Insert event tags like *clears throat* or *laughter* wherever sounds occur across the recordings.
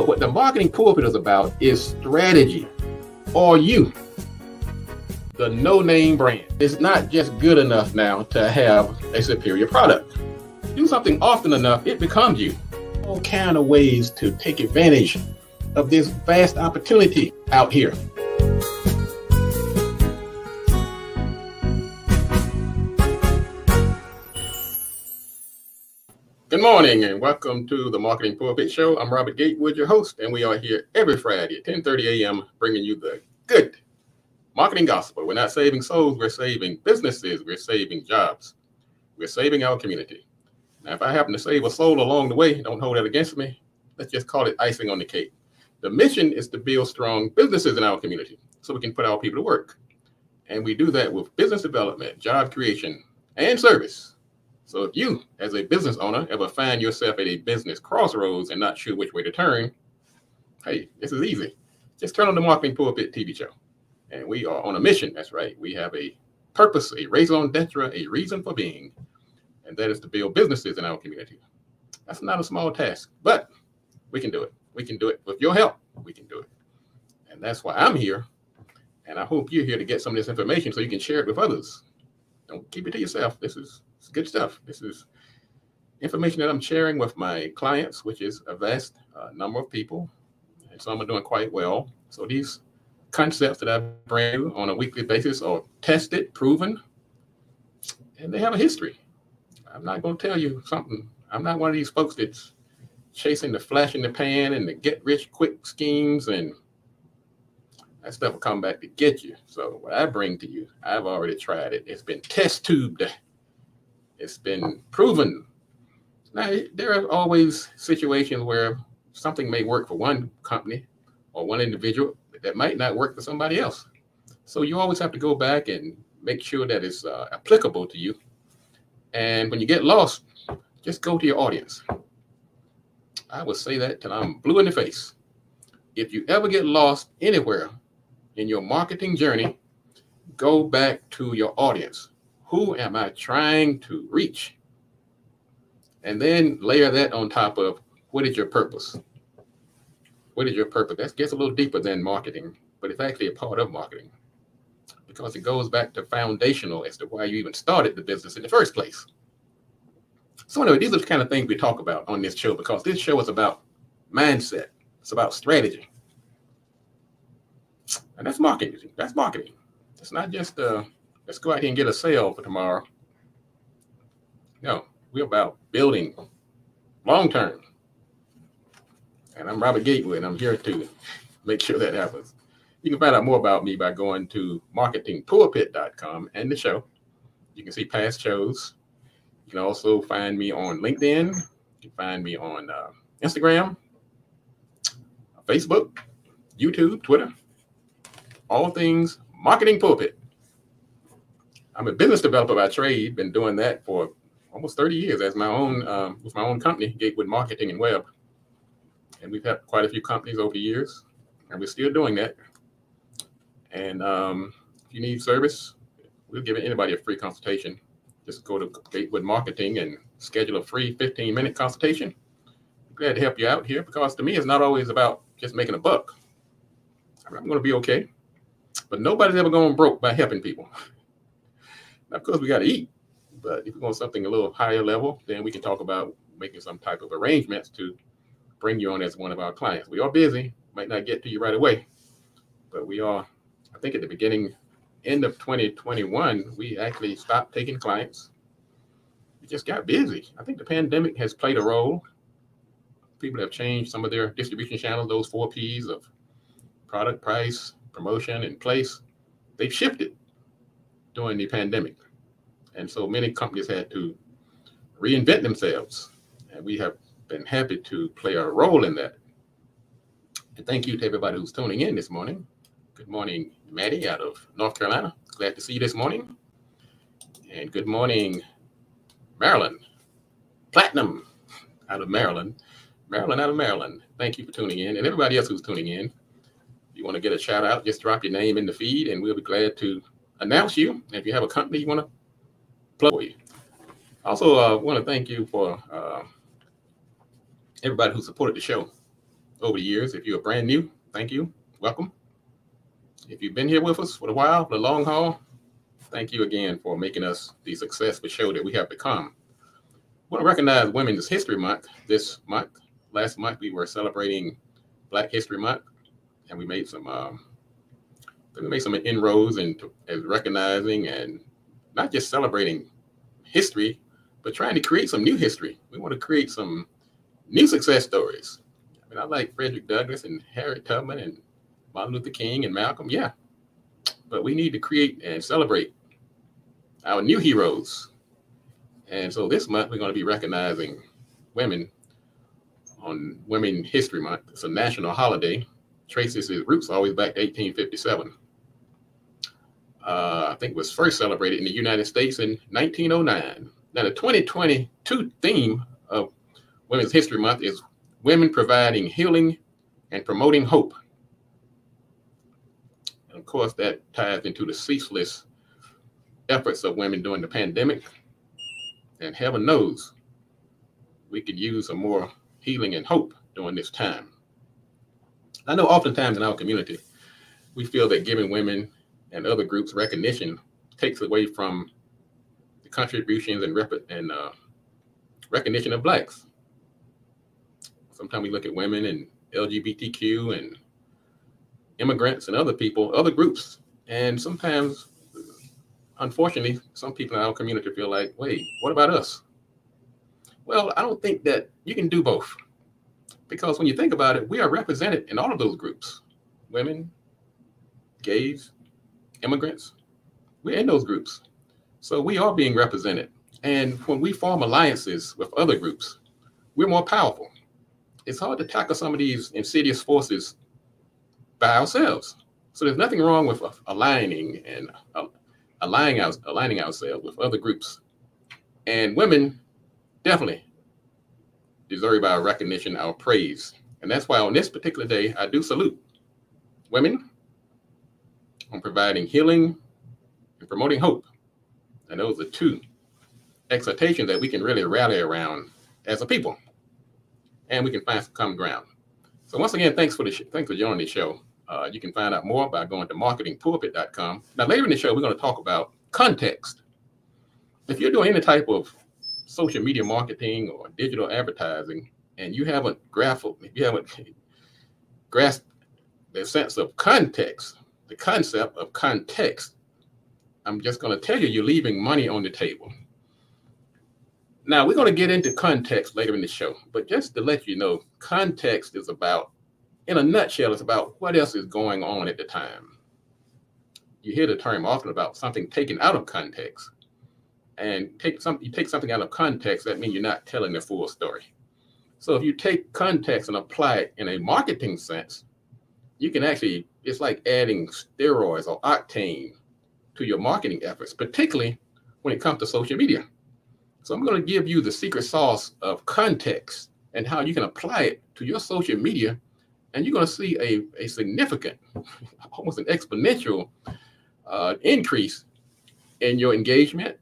But what the marketing pulpit is about is strategy. Or you, the no name brand. It's not just good enough now to have a superior product. Do something often enough, it becomes you. All kind of ways to take advantage of this vast opportunity out here. Morning and welcome to the Marketing Pulpit Show. I'm Robert Gatewood, your host, and we are here every Friday at 10:30 a.m. bringing you the good marketing gospel. We're not saving souls, we're saving businesses, we're saving jobs, we're saving our community. Now, if I happen to save a soul along the way, don't hold that against me. Let's just call it icing on the cake. The mission is to build strong businesses in our community so we can put our people to work. And we do that with business development, job creation, and service. So if you, as a business owner, ever find yourself at a business crossroads and not sure which way to turn, hey, this is easy. Just turn on the Marketing Pulpit TV show. And we are on a mission. That's right. We have a purpose, a raison d'etre, a reason for being, and that is to build businesses in our community. That's not a small task, but we can do it. We can do it with your help. We can do it. And that's why I'm here. And I hope you're here to get some of this information so you can share it with others. Don't keep it to yourself. This is good stuff. This is information that I'm sharing with my clients, which is a vast uh, number of people, and some are doing quite well. So these concepts that I bring you on a weekly basis are tested, proven, and they have a history. I'm not going to tell you something. I'm not one of these folks that's chasing the flash in the pan and the get rich quick schemes and that stuff will come back to get you. So what I bring to you, I've already tried it. It's been test tubed it's been proven. Now, there are always situations where something may work for one company or one individual that might not work for somebody else. So you always have to go back and make sure that it's uh, applicable to you. And when you get lost, just go to your audience. I would say that till I'm blue in the face. If you ever get lost anywhere in your marketing journey, go back to your audience. Who am I trying to reach? And then layer that on top of what is your purpose? What is your purpose? That gets a little deeper than marketing, but it's actually a part of marketing because it goes back to foundational as to why you even started the business in the first place. So anyway, these are the kind of things we talk about on this show because this show is about mindset. It's about strategy. And that's marketing. That's marketing. It's not just uh, let's go out here and get a sale for tomorrow. No, we're about building long term. And I'm Robert Gatewood, and I'm here to make sure that happens. You can find out more about me by going to marketingpulpit.com and the show. You can see past shows. You can also find me on LinkedIn. You can find me on uh, Instagram, Facebook, YouTube, Twitter. All things Marketing Pulpit. I'm a business developer by trade. Been doing that for almost 30 years as my own um, with my own company, Gatewood Marketing and Web. And we've had quite a few companies over the years, and we're still doing that. And um, if you need service, we'll give anybody a free consultation. Just go to Gatewood Marketing and schedule a free 15 minute consultation. Glad to help you out here because to me, it's not always about just making a buck. I'm going to be okay, but nobody's ever going broke by helping people. Of course, we got to eat, but if you want something a little higher level, then we can talk about making some type of arrangements to bring you on as one of our clients. We are busy, might not get to you right away, but we are, I think at the beginning, end of 2021, we actually stopped taking clients. We just got busy. I think the pandemic has played a role. People have changed some of their distribution channels, those four P's of product, price, promotion, and place. They've shifted during the pandemic. And so many companies had to reinvent themselves. And we have been happy to play a role in that. And thank you to everybody who's tuning in this morning. Good morning, Maddie out of North Carolina. Glad to see you this morning. And good morning, Maryland. Platinum out of Maryland. Maryland out of Maryland. Thank you for tuning in. And everybody else who's tuning in. If you want to get a shout out, just drop your name in the feed and we'll be glad to announce you. If you have a company you want to plug for you. Also, uh, want to thank you for uh, everybody who supported the show. over the years. If you're brand new, thank you. Welcome. If you've been here with us for a while, for the long haul, thank you again for making us the successful show that we have become. I want to recognize Women's History Month this month. Last month we were celebrating Black History Month, and we made some um, we made some inroads into as recognizing and not just celebrating history, but trying to create some new history. We want to create some new success stories. I mean, I like Frederick Douglass and Harriet Tubman and Martin Luther King and Malcolm, yeah. But we need to create and celebrate our new heroes. And so this month we're going to be recognizing women on Women History Month. It's a national holiday. Traces its roots always back to 1857 uh, I think was first celebrated in the United States in 1909. Now, the 2022 theme of Women's History Month is Women Providing Healing and Promoting Hope. And of course, that ties into the ceaseless efforts of women during the pandemic. And heaven knows we could use some more healing and hope during this time. I know oftentimes in our community, we feel that giving women and other groups recognition takes away from the contributions and, rep- and uh, recognition of blacks. Sometimes we look at women and LGBTQ and immigrants and other people, other groups, and sometimes, unfortunately, some people in our community feel like, wait, what about us? Well, I don't think that you can do both. Because when you think about it, we are represented in all of those groups women, gays, immigrants, we're in those groups. So we are being represented. And when we form alliances with other groups, we're more powerful. It's hard to tackle some of these insidious forces by ourselves. So there's nothing wrong with aligning and uh, aligning, our, aligning ourselves with other groups. And women definitely deserve our recognition, our praise. And that's why on this particular day, I do salute women on providing healing and promoting hope. And those are two exhortations that we can really rally around as a people. And we can find some common ground. So once again, thanks for the sh- thanks for joining the show. Uh, you can find out more by going to marketingpulpit.com. Now later in the show, we're going to talk about context. If you're doing any type of social media marketing or digital advertising, and you haven't grappled, you haven't *laughs* grasped the sense of context the concept of context, I'm just going to tell you, you're leaving money on the table. Now, we're going to get into context later in the show, but just to let you know, context is about, in a nutshell, it's about what else is going on at the time. You hear the term often about something taken out of context. And take some, you take something out of context, that means you're not telling the full story. So if you take context and apply it in a marketing sense, you can actually it's like adding steroids or octane to your marketing efforts, particularly when it comes to social media. So I'm going to give you the secret sauce of context and how you can apply it to your social media. And you're going to see a, a significant, *laughs* almost an exponential uh, increase in your engagement,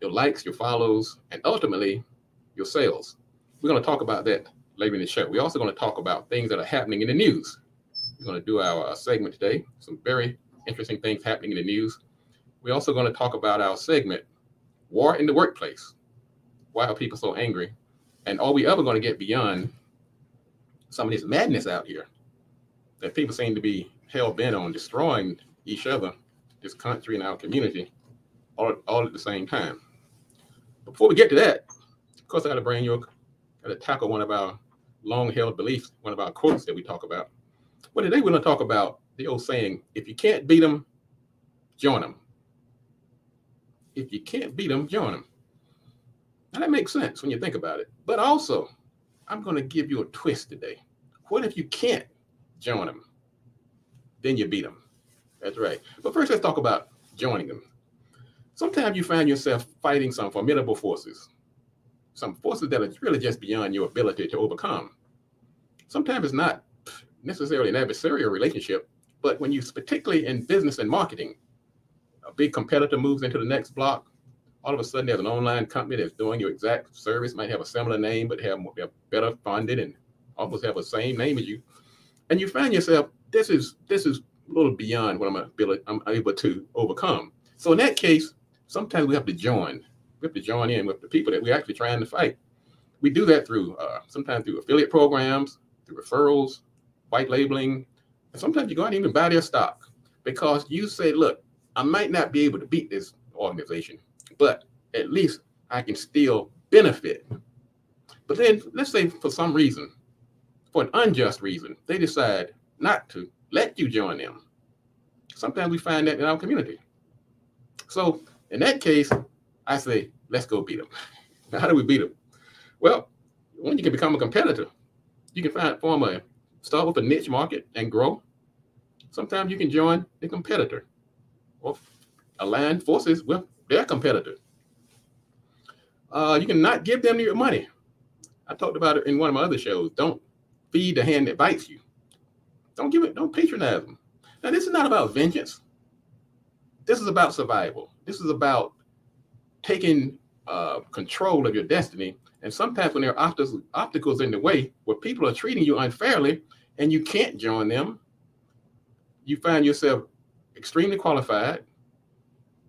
your likes, your follows, and ultimately your sales. We're going to talk about that later in the show. We're also going to talk about things that are happening in the news. We're going to do our uh, segment today. Some very interesting things happening in the news. We're also going to talk about our segment, War in the Workplace. Why are people so angry? And are we ever going to get beyond some of this madness out here that people seem to be hell bent on destroying each other, this country, and our community all, all at the same time? Before we get to that, of course, I got to bring you, got to tackle one of our long held beliefs, one of our quotes that we talk about. Well, today we're going to talk about the old saying if you can't beat them, join them. If you can't beat them, join them. Now that makes sense when you think about it. But also, I'm going to give you a twist today. What if you can't join them? Then you beat them. That's right. But first, let's talk about joining them. Sometimes you find yourself fighting some formidable forces, some forces that are really just beyond your ability to overcome. Sometimes it's not necessarily an adversarial relationship, but when you, particularly in business and marketing, a big competitor moves into the next block, all of a sudden there's an online company that's doing your exact service, might have a similar name, but have, more, better funded and almost have the same name as you. and you find yourself, this is this is a little beyond what I'm able, I'm able to overcome. So in that case, sometimes we have to join. We have to join in with the people that we're actually trying to fight. We do that through uh, sometimes through affiliate programs, through referrals, white labeling, and sometimes you go out and even buy their stock because you say, look, I might not be able to beat this organization, but at least I can still benefit. But then let's say for some reason, for an unjust reason, they decide not to let you join them. Sometimes we find that in our community. So in that case, I say, let's go beat them. Now, *laughs* how do we beat them? Well, when you can become a competitor, you can find form a start with a niche market and grow. Sometimes you can join a competitor or align forces with their competitor. Uh, you cannot give them your money. I talked about it in one of my other shows. Don't feed the hand that bites you. Don't give it, don't patronize them. Now, this is not about vengeance. This is about survival. This is about taking uh, control of your destiny. And sometimes when there are obstacles in the way where people are treating you unfairly and you can't join them, you find yourself extremely qualified.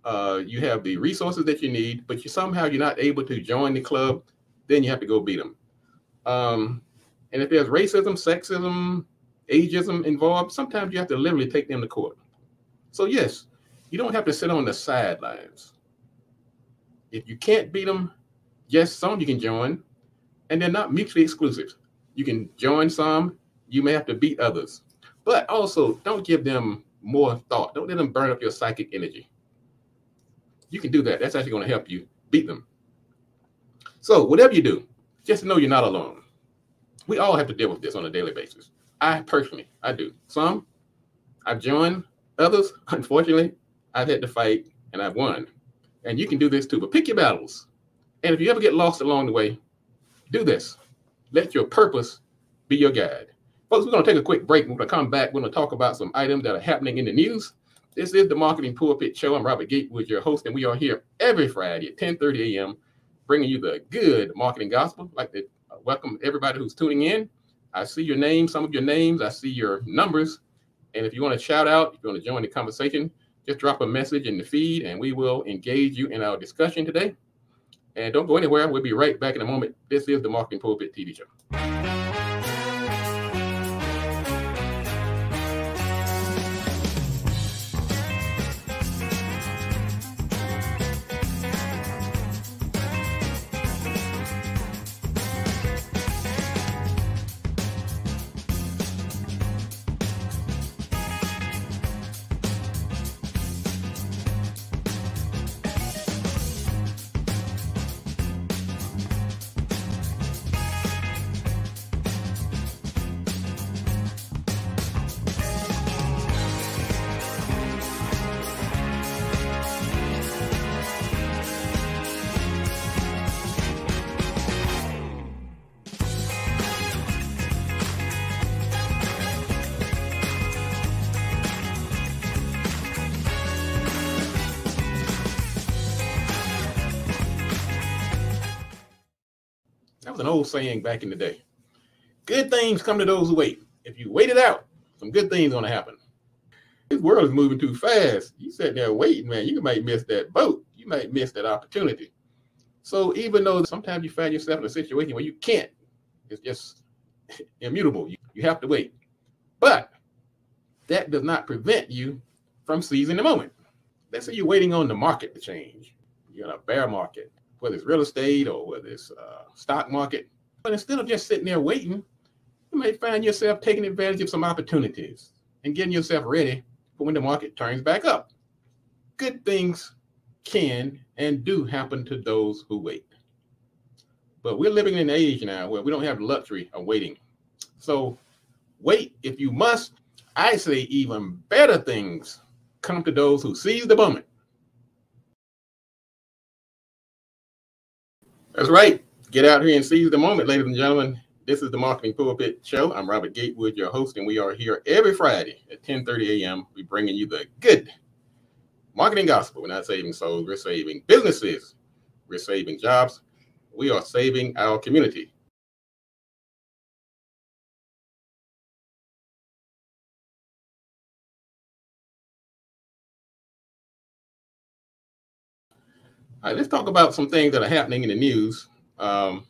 Uh, you have the resources that you need, but you somehow you're not able to join the club. Then you have to go beat them. Um, and if there's racism, sexism, ageism involved, sometimes you have to literally take them to court. So yes, you don't have to sit on the sidelines. If you can't beat them, yes, some you can join, and they're not mutually exclusive. You can join some, you may have to beat others. But also, don't give them more thought. Don't let them burn up your psychic energy. You can do that. That's actually going to help you beat them. So, whatever you do, just know you're not alone. We all have to deal with this on a daily basis. I personally, I do. Some I've joined, others, *laughs* unfortunately, I've had to fight and I've won. And you can do this too, but pick your battles. And if you ever get lost along the way, do this. Let your purpose be your guide. Folks, we're going to take a quick break. We're going to come back. We're going to talk about some items that are happening in the news. This is the Marketing Pulpit Show. I'm Robert Gatewood, your host, and we are here every Friday at 10:30 a.m., bringing you the good marketing gospel. I'd like to uh, welcome everybody who's tuning in. I see your names, some of your names. I see your numbers. And if you want to shout out, if you want to join the conversation, just drop a message in the feed and we will engage you in our discussion today. And don't go anywhere. We'll be right back in a moment. This is the Marketing Pulpit TV show. Saying back in the day. Good things come to those who wait. If you wait it out, some good things are gonna happen. This world is moving too fast. You sitting there waiting, man. You might miss that boat. You might miss that opportunity. So even though sometimes you find yourself in a situation where you can't, it's just *laughs* immutable. You, you have to wait. But that does not prevent you from seizing the moment. Let's say you're waiting on the market to change. You're in a bear market whether it's real estate or whether it's uh, stock market. But instead of just sitting there waiting, you may find yourself taking advantage of some opportunities and getting yourself ready for when the market turns back up. Good things can and do happen to those who wait. But we're living in an age now where we don't have the luxury of waiting. So wait if you must. I say even better things come to those who seize the moment That's right. Get out here and seize the moment, ladies and gentlemen. This is the Marketing Pulpit Show. I'm Robert Gatewood, your host, and we are here every Friday at 10:30 a.m. We're bringing you the good marketing gospel. We're not saving souls; we're saving businesses, we're saving jobs, we are saving our community. All right, let's talk about some things that are happening in the news um,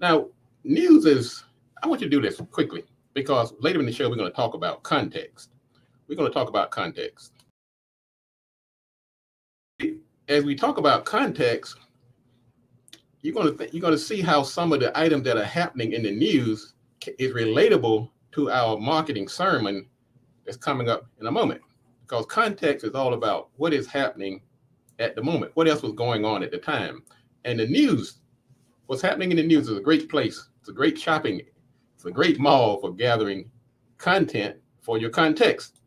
now, news is, I want you to do this quickly because later in the show, we're going to talk about context. We're going to talk about context. As we talk about context, you're going to th- you're going to see how some of the items that are happening in the news is relatable to our marketing sermon that's coming up in a moment. Because context is all about what is happening at the moment. What else was going on at the time? And the news, what's happening in the news is a great place. It's a great shopping, it's a great mall for gathering content for your context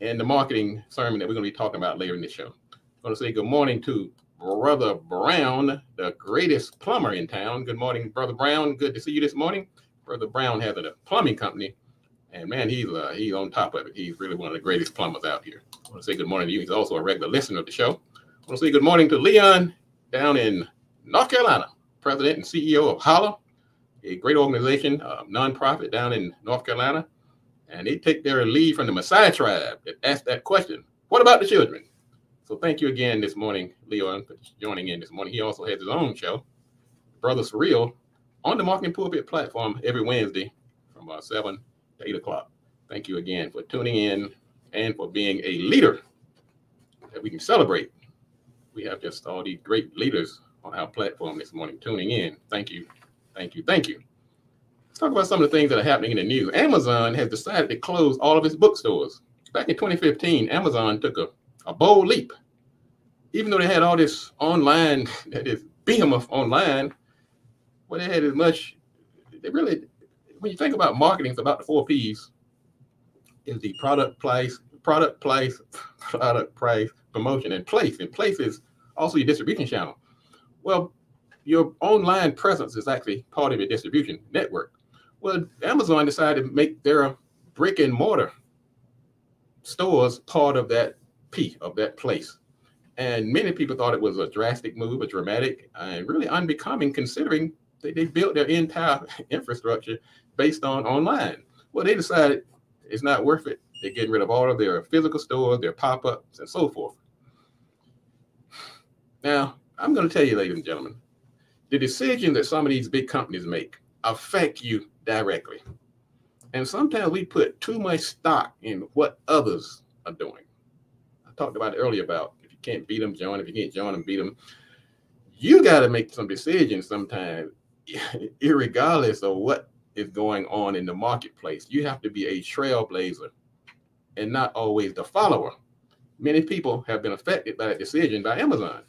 and the marketing sermon that we're going to be talking about later in the show. I'm going to say good morning to Brother Brown, the greatest plumber in town. Good morning, Brother Brown. Good to see you this morning. Brother Brown has a plumbing company, and man, he's uh, he's on top of it. He's really one of the greatest plumbers out here. I want to say good morning to you. He's also a regular listener of the show. I want to say good morning to Leon down in North Carolina, president and CEO of Holla, a great organization, a nonprofit down in North Carolina. And they take their lead from the Maasai tribe that asked that question What about the children? So thank you again this morning, Leon, for joining in this morning. He also has his own show, Brother Surreal, on the Marketing Pulpit platform every Wednesday from uh, 7 to 8 o'clock. Thank you again for tuning in and for being a leader that we can celebrate we have just all these great leaders on our platform this morning tuning in. Thank you. Thank you. Thank you. Let's talk about some of the things that are happening in the news. Amazon has decided to close all of its bookstores. Back in 2015, Amazon took a, a bold leap. Even though they had all this online, *laughs* that is behemoth online, well, they had as much, they really, when you think about marketing, it's about the four P's. Is the product price, product price, *laughs* product price, promotion, and place. And place is also your distribution channel. Well, your online presence is actually part of your distribution network. Well, Amazon decided to make their brick and mortar stores part of that P of that place. And many people thought it was a drastic move, a dramatic, and really unbecoming considering they, they built their entire *laughs* infrastructure based on online. Well, they decided it's not worth it. They're getting rid of all of their physical stores, their pop ups, and so forth. Now, I'm going to tell you, ladies and gentlemen, the decision that some of these big companies make affect you directly. And sometimes we put too much stock in what others are doing. I talked about earlier about if you can't beat them, join. If you can't join them, beat them. You got to make some decisions sometimes, *laughs* regardless of what is going on in the marketplace. You have to be a trailblazer and not always the follower. Many people have been affected by that decision by Amazon.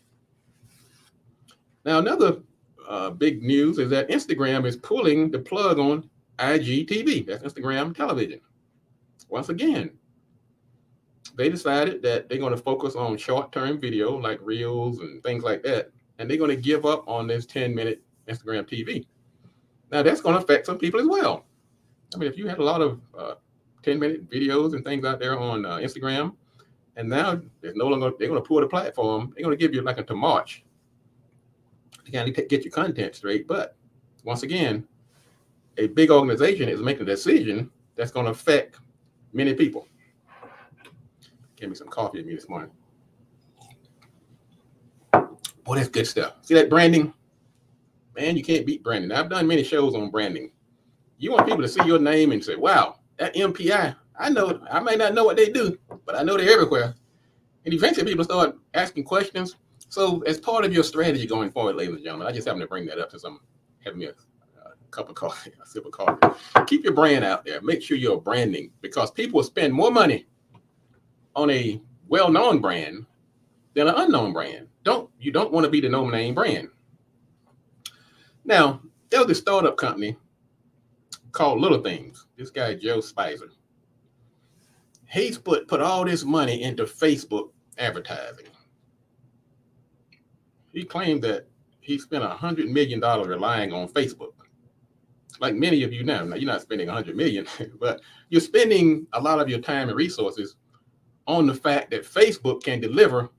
Now, another uh, big news is that Instagram is pulling the plug on IGTV. That's Instagram television. Once again, they decided that they're going to focus on short-term video like reels and things like that, and they're going to give up on this 10-minute Instagram TV. Now, that's going to affect some people as well. I mean, if you had a lot of 10-minute uh, videos and things out there on uh, Instagram, and now there's no longer they're going to pull the platform. They're going to give you like until March to kind of get your content straight. But once again, a big organization is making a decision that's going to affect many people. Give me some coffee with me this morning. Boy, that's good stuff. See that branding? Man, you can't beat branding. I've done many shows on branding. You want people to see your name and say, wow, that MPI, I know, I may not know what they do, but I know they're everywhere. And eventually people start asking questions so, as part of your strategy going forward, ladies and gentlemen, I just happen to bring that up since I'm having a, a cup of coffee, *laughs* a sip of coffee. Keep your brand out there. Make sure you're branding because people spend more money on a well-known brand than an unknown brand. Don't you don't want to be the no-name brand. Now, there was a startup company called Little Things. This guy Joe Speiser. He's put put all this money into Facebook advertising he claimed that he spent a hundred million dollars relying on Facebook. Like many of you now, now you're not spending a hundred million, *laughs* but you're spending a lot of your time and resources on the fact that Facebook can deliver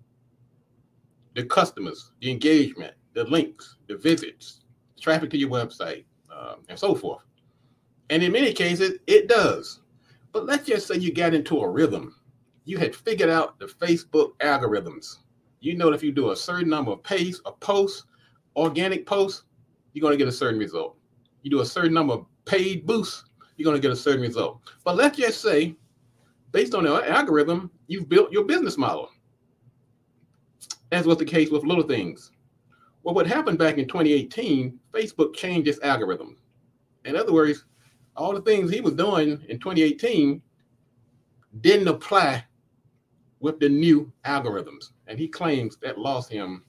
the customers, the engagement, the links, the visits, traffic to your website, um, and so forth. And in many cases, it does. But let's just say you got into a rhythm. You had figured out the Facebook algorithms You know, that if you do a certain number of pace, a posts, organic posts, you're going to get a certain result. You do a certain number of paid boosts, you're going to get a certain result. But let's just say, based on the algorithm, you've built your business model. As was the case with little things. Well, what happened back in 2018, Facebook changed its algorithm. In other words, all the things he was doing in 2018 didn't apply with the new algorithms. And he claims that lost him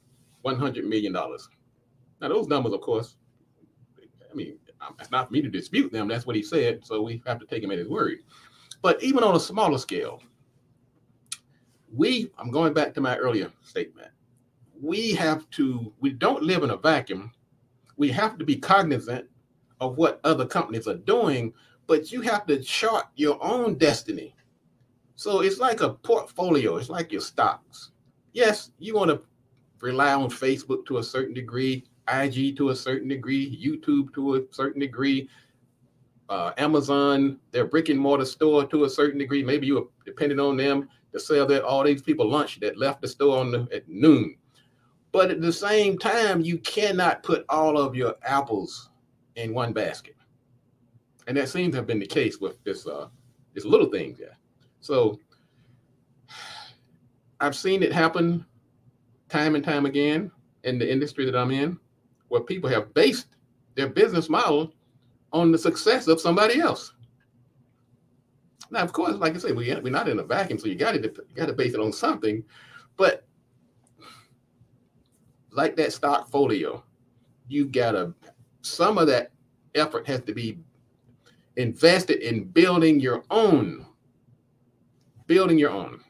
$100 million. Now, those numbers, of course, I mean, um, it's not for me to dispute them. That's what he said. So we have to take him at his word. But even on a smaller scale, we, I'm going back to my earlier statement, we have to, we don't live in a vacuum. We have to be cognizant of what other companies are doing, but you have to chart your own destiny. So it's like a portfolio, it's like your stocks. Yes, you want to rely on Facebook to a certain degree, IG to a certain degree, YouTube to a certain degree, uh, Amazon, their brick and mortar store to a certain degree. Maybe you are dependent on them to sell that all these people lunch that left the store on the, at noon. But at the same time, you cannot put all of your apples in one basket, and that seems to have been the case with this uh, this little thing. Yeah. So I've seen it happen time and time again in the industry that I'm in, where people have based their business model on the success of somebody else. Now, of course, like I said, we, we're not in a vacuum, so you got to got to base it on something. But like that stock folio, you got to some of that effort has to be invested in building your own building your own.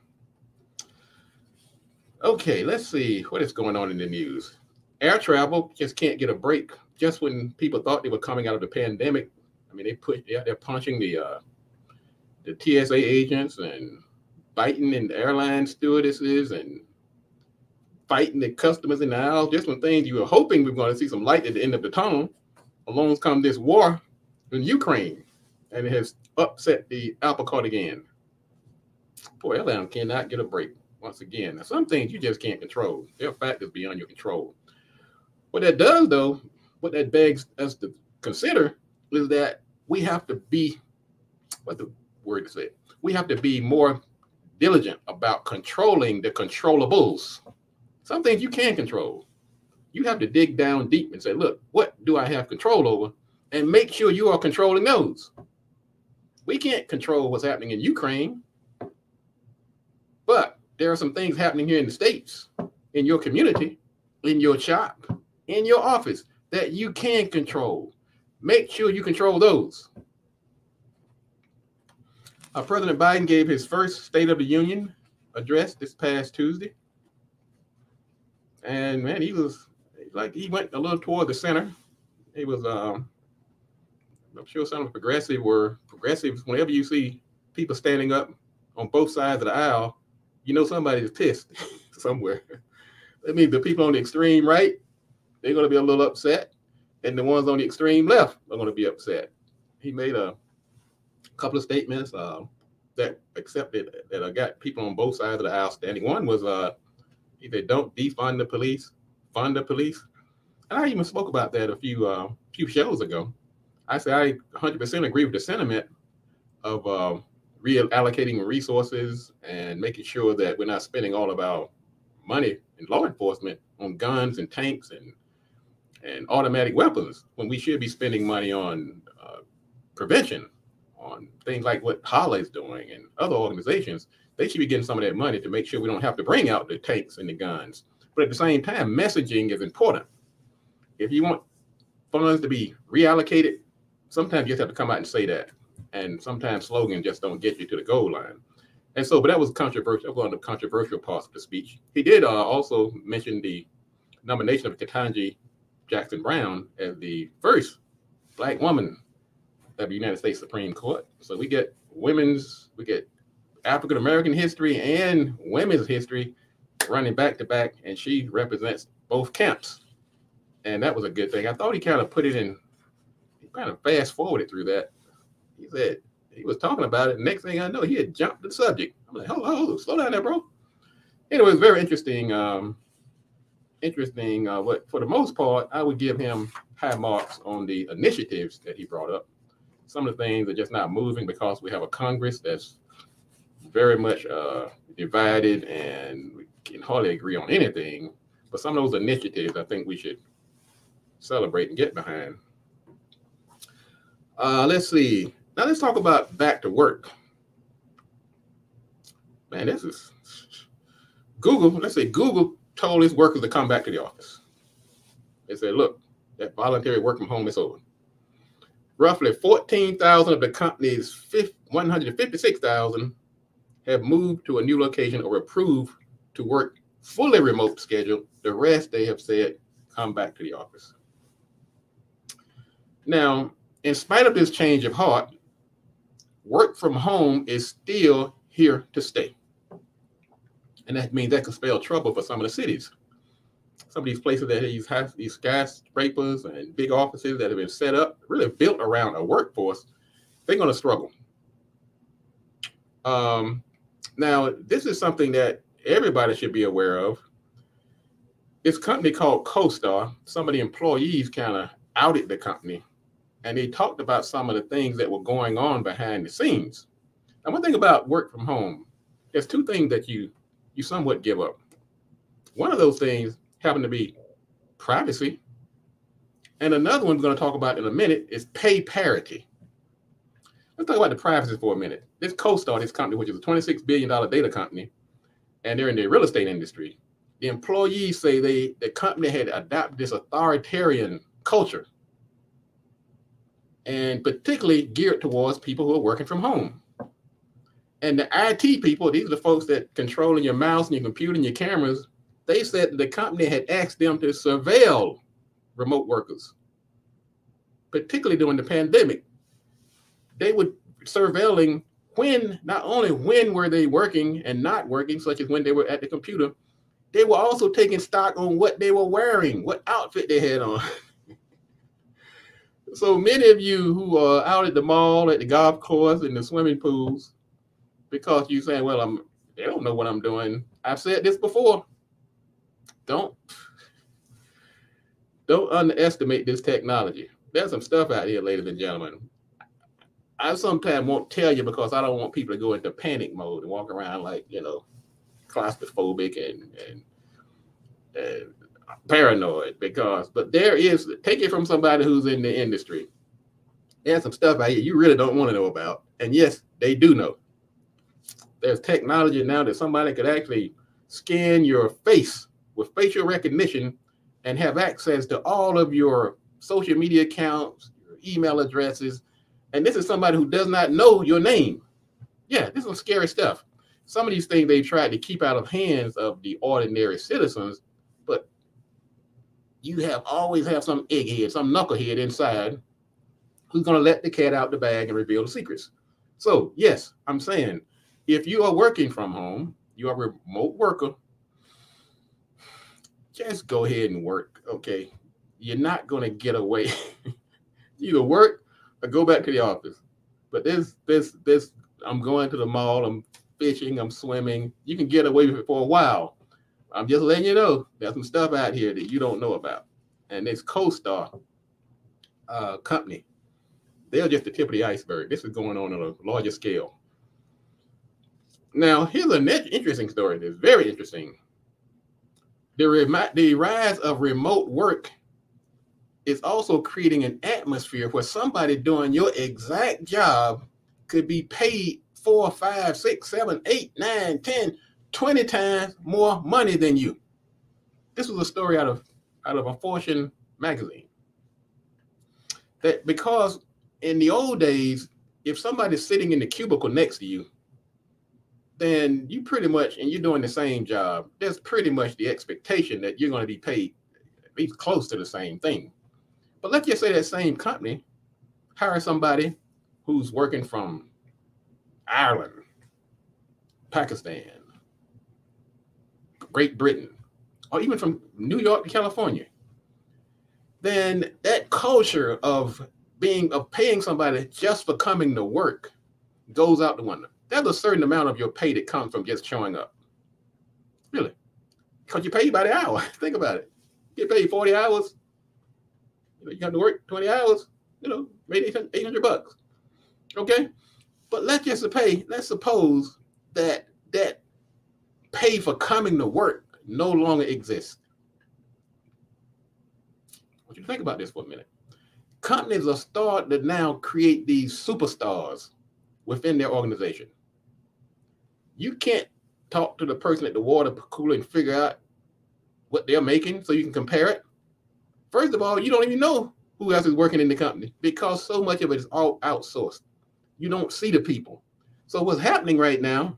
Okay, let's see what is going on in the news. Air travel just can't get a break. Just when people thought they were coming out of the pandemic, I mean, they put yeah, they're punching the uh, the TSA agents and biting in the airline stewardesses and fighting the customers in the aisle. Just when things you were hoping we were going to see some light at the end of the tunnel, along comes this war in Ukraine, and it has upset the apple cart again. Poor airline cannot get a break once again. Now, some things you just can't control. There are factors beyond your control. What that does, though, what that begs us to consider is that we have to be, what the word to say, we have to be more diligent about controlling the controllables. Some things you can control. You have to dig down deep and say, look, what do I have control over? And make sure you are controlling those. We can't control what's happening in Ukraine. But there are some things happening here in the States, in your community, in your shop, in your office that you can control. Make sure you control those. Uh, President Biden gave his first State of the Union address this past Tuesday. And man, he was like he went a little toward the center. He was um I'm sure some of progressive were progressives. Whenever you see people standing up on both sides of the aisle, you know somebody's pissed somewhere. That means the people on the extreme right, they're going to be a little upset, and the ones on the extreme left are going to be upset. He made a couple of statements uh, that accepted that I got people on both sides of the aisle standing. One was uh, he said, "Don't defund the police, fund the police." And I even spoke about that a few uh, few shows ago. I said I 100% agree with the sentiment of uh, reallocating resources and making sure that we're not spending all of our money in law enforcement on guns and tanks and and automatic weapons when we should be spending money on uh, prevention, on things like what Holley is doing and other organizations. They should be getting some of that money to make sure we don't have to bring out the tanks and the guns. But at the same time, messaging is important. If you want funds to be reallocated, sometimes you just have to come out and say that and sometimes slogans just don't get you to the goal line. And so, but that was controversial. One of the controversial parts of the speech. He did uh, also mention the nomination of Ketanji Jackson Brown as the first black woman of the United States Supreme Court. So we get women's, we get African American history and women's history running back to back, and she represents both camps. And that was a good thing. I thought he kind of put it in, he kind of fast forwarded through that he said he was talking about it. Next thing I know, he had jumped the subject. I'm like, hold on, hold slow down there, bro. anyway, very interesting. Um, interesting. Uh, but for the most part, I would give him high marks on the initiatives that he brought up. Some of the things are just not moving because we have a Congress that's very much uh, divided and we can hardly agree on anything. But some of those initiatives, I think we should celebrate and get behind. Uh, let's see. Now let's talk about back to work. Man, this is Google. Let's say Google told its workers to come back to the office. They said, look, that voluntary work from home is over. Roughly 14,000 of the company's 156,000 have moved to a new location or approved to work fully remote schedule. The rest, they have said, come back to the office. Now, in spite of this change of heart, work from home is still here to stay. And that means that could spell trouble for some of the cities. Some of these places that these have these skyscrapers and big offices that have been set up, really built around a workforce, they're going to struggle. Um, now, this is something that everybody should be aware of. This company called CoStar, some of the employees kind of outed the company and they talked about some of the things that were going on behind the scenes. And one thing about work from home, there's two things that you you somewhat give up. One of those things happen to be privacy, and another one we're going to talk about in a minute is pay parity. Let's talk about the privacy for a minute. This CoStar, this company, which is a $26 billion data company, and they're in the real estate industry. The employees say they the company had adopted this authoritarian culture, and particularly geared towards people who are working from home. And the IT people, these are the folks that controlling your mouse and your computer and your cameras, they said the company had asked them to surveil remote workers, particularly during the pandemic. They would surveilling when not only when were they working and not working, such as when they were at the computer, they were also taking stock on what they were wearing, what outfit they had on. *laughs* so many of you who are out at the mall, at the golf course, in the swimming pools, because you saying, "Well, I'm," they don't know what I'm doing. I've said this before. Don't don't underestimate this technology. There's some stuff out here, ladies and gentlemen. I sometimes won't tell you because I don't want people to go into panic mode and walk around like you know, claustrophobic and and, and paranoid. Because, but there is take it from somebody who's in the industry. There's some stuff out here you really don't want to know about, and yes, they do know. There's technology now that somebody could actually scan your face with facial recognition and have access to all of your social media accounts, your email addresses, and this is somebody who does not know your name. Yeah, this is some scary stuff. Some of these things they tried to keep out of hands of the ordinary citizens, you have always have some egghead, some knucklehead inside who's going to let the cat out the bag and reveal the secrets. So, yes, I'm saying if you are working from home, you are a remote worker, just go ahead and work. Okay. You're not going to get away. *laughs* Either work or go back to the office. But this, this, this, I'm going to the mall, I'm fishing, I'm swimming. You can get away with it for a while. I'm just letting you know there's some stuff out here that you don't know about. And this CoStar uh, company, they're just the tip of the iceberg. This is going on on a larger scale. Now, here's an interesting story that's very interesting. The, the rise of remote work is also creating an atmosphere where somebody doing your exact job could be paid four, five, six, seven, eight, nine, ten, twenty times more money than you. This was a story out of out of a Fortune magazine. That because in the old days, if somebody's sitting in the cubicle next to you, then you pretty much, and you're doing the same job, there's pretty much the expectation that you're going to be paid at least close to the same thing. But let's just say that same company hire somebody who's working from Ireland, Pakistan, Great Britain, or even from New York to California, then that culture of being of paying somebody just for coming to work goes out the window there's a certain amount of your pay that comes from just showing up. Really. Because you pay by the hour. *laughs* Think about it. You get paid 40 hours. You, know, you have to work 20 hours, you know, maybe 800 bucks. Okay. But let's just pay, let's suppose that that pay for coming to work no longer exists. I want you to think about this for a minute. Companies are starting to now create these superstars within their organization. You can't talk to the person at the water cooler and figure out what they're making so you can compare it. First of all, you don't even know who else is working in the company because so much of it is all outsourced. You don't see the people. So what's happening right now,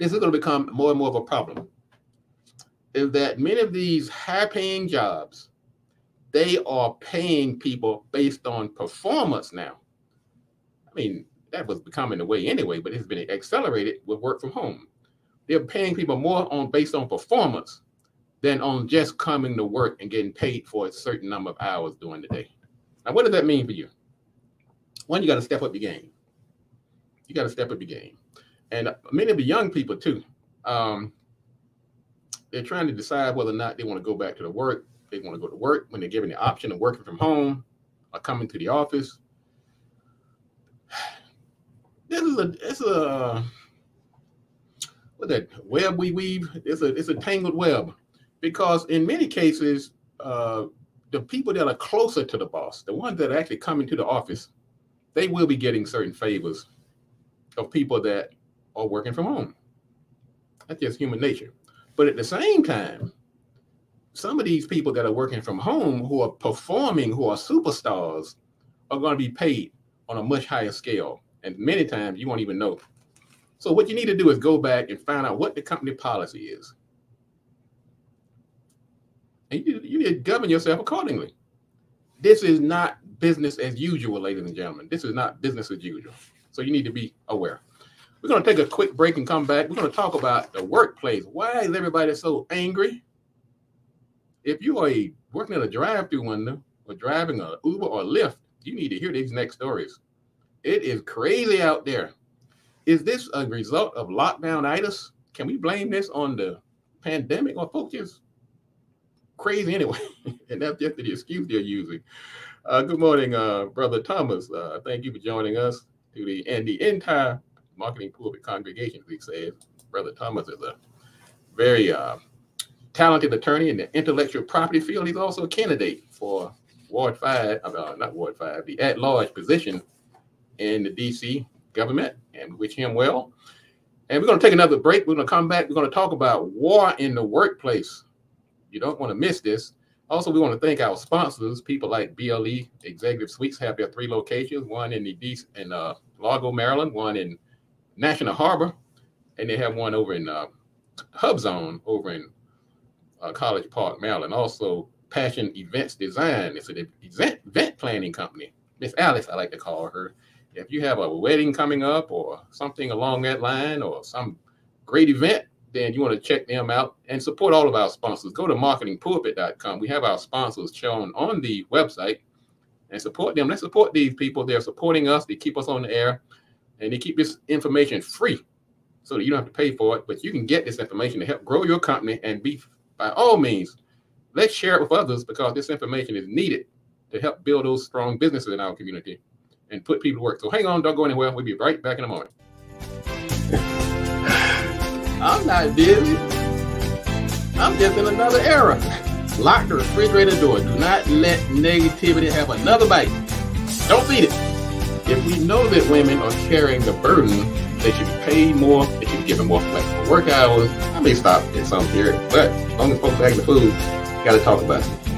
this is going to become more and more of a problem, is that many of these high-paying jobs, they are paying people based on performance now. I mean, that was becoming the way anyway, but it's been accelerated with work from home. They're paying people more on based on performance than on just coming to work and getting paid for a certain number of hours during the day. Now, what does that mean for you? One, you got to step up your game. You got to step up your game. And many of the young people, too, um, they're trying to decide whether or not they want to go back to the work. They want to go to work when they're given the option of working from home or coming to the office. *sighs* This is a it's a what that web we weave. It's a it's a tangled web because in many cases, uh, the people that are closer to the boss, the ones that are actually coming to the office, they will be getting certain favors of people that are working from home. That's just human nature. But at the same time, some of these people that are working from home who are performing, who are superstars, are going to be paid on a much higher scale. And many times you won't even know. So what you need to do is go back and find out what the company policy is. And you, you need to govern yourself accordingly. This is not business as usual, ladies and gentlemen. This is not business as usual. So you need to be aware. We're going to take a quick break and come back. We're going to talk about the workplace. Why is everybody so angry? If you are a, working at a drive-through window or driving an Uber or Lyft, you need to hear these next stories. It is crazy out there. Is this a result of lockdown itis? Can we blame this on the pandemic or folks just crazy anyway? *laughs* and that's just the excuse they're using. Uh, good morning, uh, Brother Thomas. Uh, thank you for joining us to the and the entire marketing pulpit congregation. We say Brother Thomas is a very uh, talented attorney in the intellectual property field. He's also a candidate for Ward Five, uh, not Ward Five, the at-large position in the DC government, and wish him well. And we're going to take another break. We're going to come back. We're going to talk about war in the workplace. You don't want to miss this. Also, we want to thank our sponsors, people like BLE Executive Suites have their three locations, one in the DC in uh, Largo, Maryland, one in National Harbor, and they have one over in uh, Hub Zone over in uh, College Park, Maryland. Also, Passion Events Design. It's an event, event planning company. Miss Alice, I like to call her. If you have a wedding coming up or something along that line or some great event, then you want to check them out and support all of our sponsors. Go to marketingpulpit.com. We have our sponsors shown on the website and support them. Let's support these people. They're supporting us. They keep us on the air and they keep this information free so that you don't have to pay for it, but you can get this information to help grow your company and be, by all means, let's share it with others because this information is needed to help build those strong businesses in our community and put people to work. So hang on, don't go anywhere. We'll be right back in a moment. *laughs* I'm not busy. I'm just in another era. Lock the refrigerator door. Do not let negativity have another bite. Don't feed it. If we know that women are carrying the burden, they should be paid more. They should be given more flexible work hours. I may stop in some period, but as long as folks are the food, got to talk about it.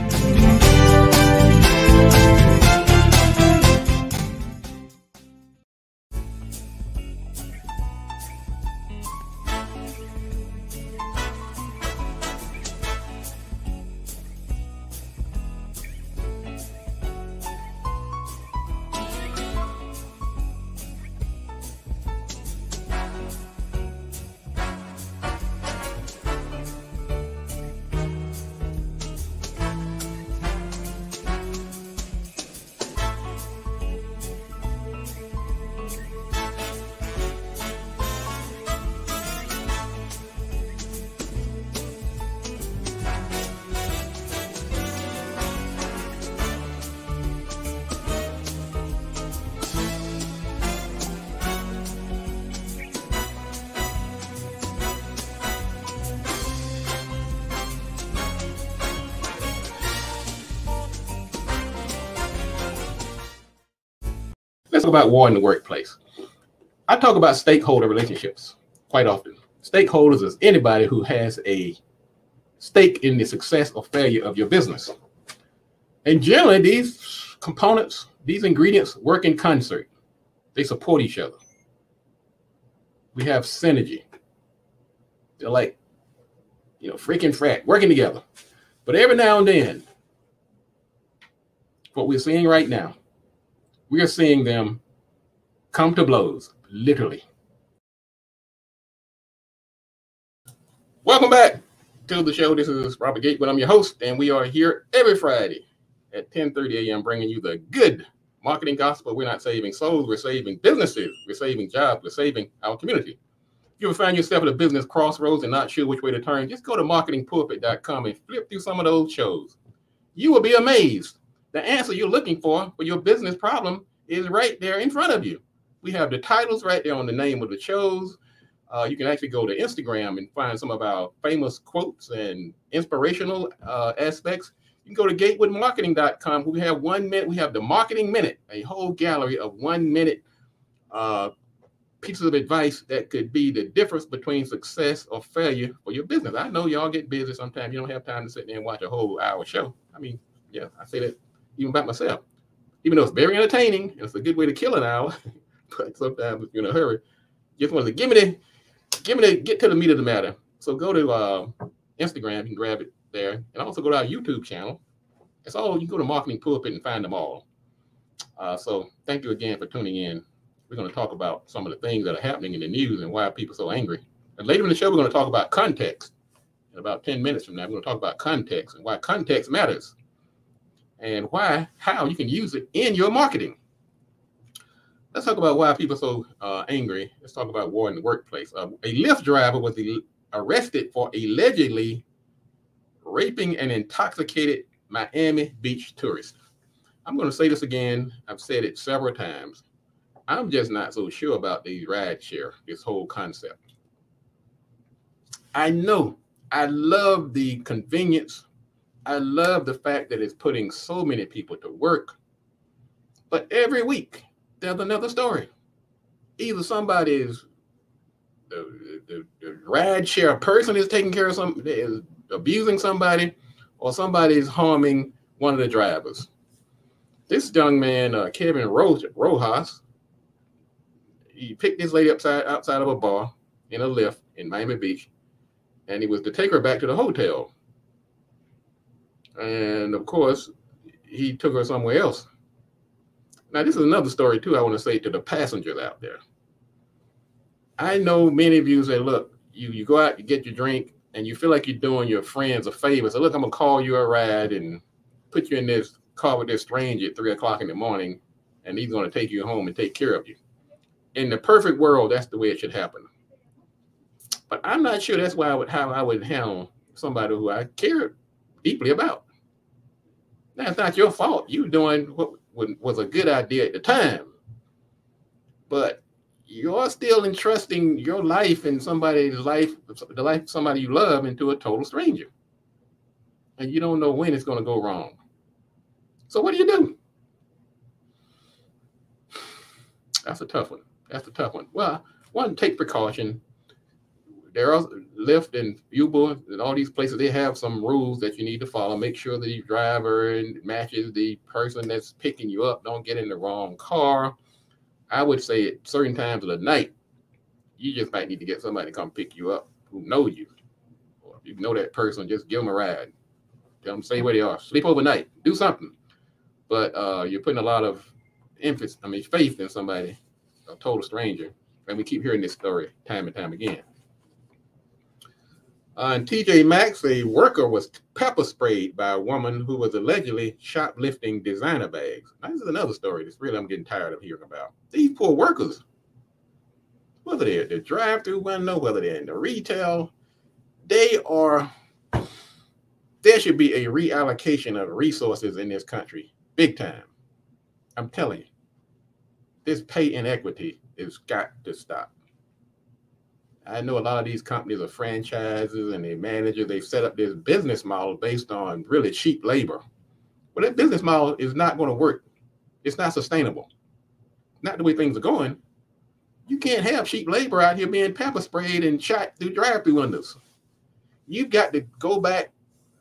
Talk about war in the workplace. I talk about stakeholder relationships quite often. Stakeholders is anybody who has a stake in the success or failure of your business. And generally, these components, these ingredients work in concert. They support each other. We have synergy. They're like, you know, freaking frat, working together. But every now and then, what we're seeing right now, we are seeing them come to blows, literally. Welcome back to the show. This is Robert Gatewood. I'm your host, and we are here every Friday at 10:30 a.m. bringing you the good marketing gospel. We're not saving souls, we're saving businesses, we're saving jobs, we're saving our community. If you ever find yourself at a business crossroads and not sure which way to turn, just go to marketingpulpit.com and flip through some of those shows. You will be amazed. The answer you're looking for for your business problem is right there in front of you. We have the titles right there on the name of the shows. Uh, you can actually go to Instagram and find some of our famous quotes and inspirational uh, aspects. You can go to gatewoodmarketing.com. We have one minute. We have the marketing minute, a whole gallery of one minute uh, pieces of advice that could be the difference between success or failure for your business. I know y'all get busy sometimes. You don't have time to sit there and watch a whole hour show. I mean, yeah, I say that even about myself. Even though it's very entertaining it's a good way to kill an hour, *laughs* but sometimes if you're in a hurry, just want to give me the give me the get to the meat of the matter. So go to uh, Instagram, you can grab it there, and also go to our YouTube channel. It's all you go to Marketing Pulpit and find them all. Uh, so thank you again for tuning in. We're going to talk about some of the things that are happening in the news and why people are so angry. And later in the show, we're going to talk about context. In about 10 minutes from now, we're going to talk about context and why context matters and why, how you can use it in your marketing. Let's talk about why people are so uh, angry. Let's talk about war in the workplace. Uh, a Lyft driver was arrested for allegedly raping an intoxicated Miami Beach tourist. I'm going to say this again. I've said it several times. I'm just not so sure about these ride share, this whole concept. I know I love the convenience. I love the fact that it's putting so many people to work. But every week, there's another story. Either somebody is the, the, the ride share person is taking care of some is abusing somebody, or somebody is harming one of the drivers. This young man, uh, Kevin Rojas, he picked this lady upside outside of a bar in a Lyft in Miami Beach, and he was to take her back to the hotel. And of course, he took her somewhere else. Now, this is another story too. I want to say to the passengers out there. I know many of you say, "Look, you you go out, you get your drink, and you feel like you're doing your friends a favor. So look, I'm gonna call you a ride and put you in this car with this stranger at three o'clock in the morning, and he's gonna take you home and take care of you. In the perfect world, that's the way it should happen. But I'm not sure that's why I would how I would handle somebody who I care deeply about. That's not your fault. You doing what was a good idea at the time, but you're still entrusting your life and somebody's life, the life of somebody you love, into a total stranger. And you don't know when it's going to go wrong. So what do you do? That's a tough one. That's a tough one. Well, one, take precaution. There are Lyft and Uber and all these places, they have some rules that you need to follow. Make sure the driver matches the person that's picking you up. Don't get in the wrong car I would say at certain times of the night, you just might need to get somebody to come pick you up who know you. Or if you know that person, just give them a ride. Tell them stay where they are. Sleep overnight. Do something. But uh, you're putting a lot of emphasis, I mean, faith in somebody, a total stranger. And we keep hearing this story time and time again. Uh, in TJ Maxx, a worker was pepper sprayed by a woman who was allegedly shoplifting designer bags. Now, this is another story that's really I'm getting tired of hearing about. These poor workers, whether they're at the drive-through window, whether they're in the retail, they are. There should be a reallocation of resources in this country, big time. I'm telling you, this pay inequity has got to stop. I know a lot of these companies are franchises and they managers, they've set up this business model based on really cheap labor. But that business model is not going to work. It's not sustainable. not the way things are going, you can't have cheap labor out here being pepper sprayed and shot through drive-through windows. You've got to go back.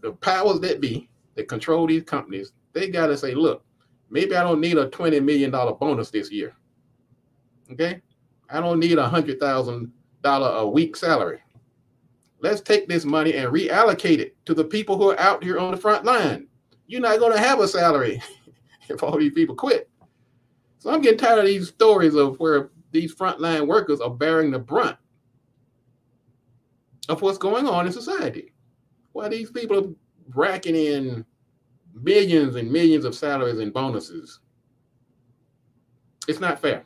The powers that be that control these companies, they got to say, look, maybe I don't need a twenty million dollar bonus this year. Okay, I don't need a hundred thousand a week salary. Let's take this money and reallocate it to the people who are out here on the front line. You're not going to have a salary *laughs* if all these people quit. So I'm getting tired of these stories of where these frontline workers are bearing the brunt of what's going on in society. Why these people are racking in millions and millions of salaries and bonuses. It's not fair.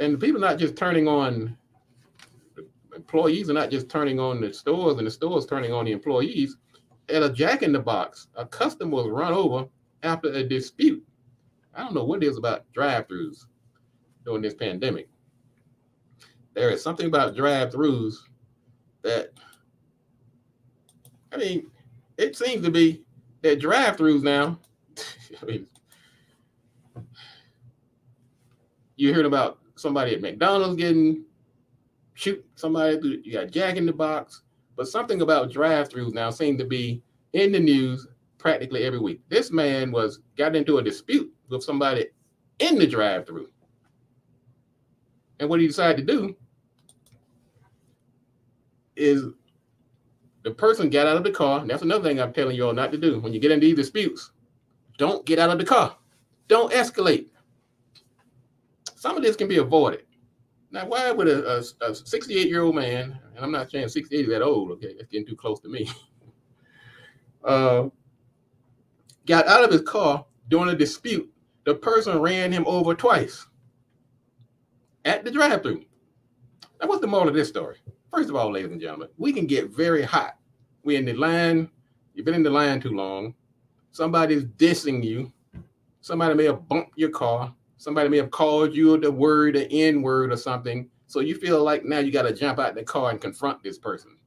And people not just turning on employees are not just turning on the stores and the stores turning on the employees. At a jack in the box, a customer was run over after a dispute. I don't know what it is about drive-throughs during this pandemic. There is something about drive-throughs that I mean, it seems to be that drive-throughs now. *laughs* I mean, you heard about somebody at McDonald's getting shoot somebody you got Jack in the Box, but something about drive-throughs now seem to be in the news practically every week. This man was got into a dispute with somebody in the drive-through. And what he decided to do is the person got out of the car. And that's another thing I'm telling you all not to do. When you get into these disputes, don't get out of the car. Don't escalate. Some of this can be avoided. Now, why would a, a, a 68 year old man, and I'm not saying 68 is that old, okay, that's getting too close to me, *laughs* uh, got out of his car during a dispute. The person ran him over twice at the drive through. Now, what's the moral of this story? First of all, ladies and gentlemen, we can get very hot. We're in the line, you've been in the line too long, somebody's dissing you, somebody may have bumped your car, Somebody may have called you the word, the N word, or something. So you feel like now you got to jump out in the car and confront this person.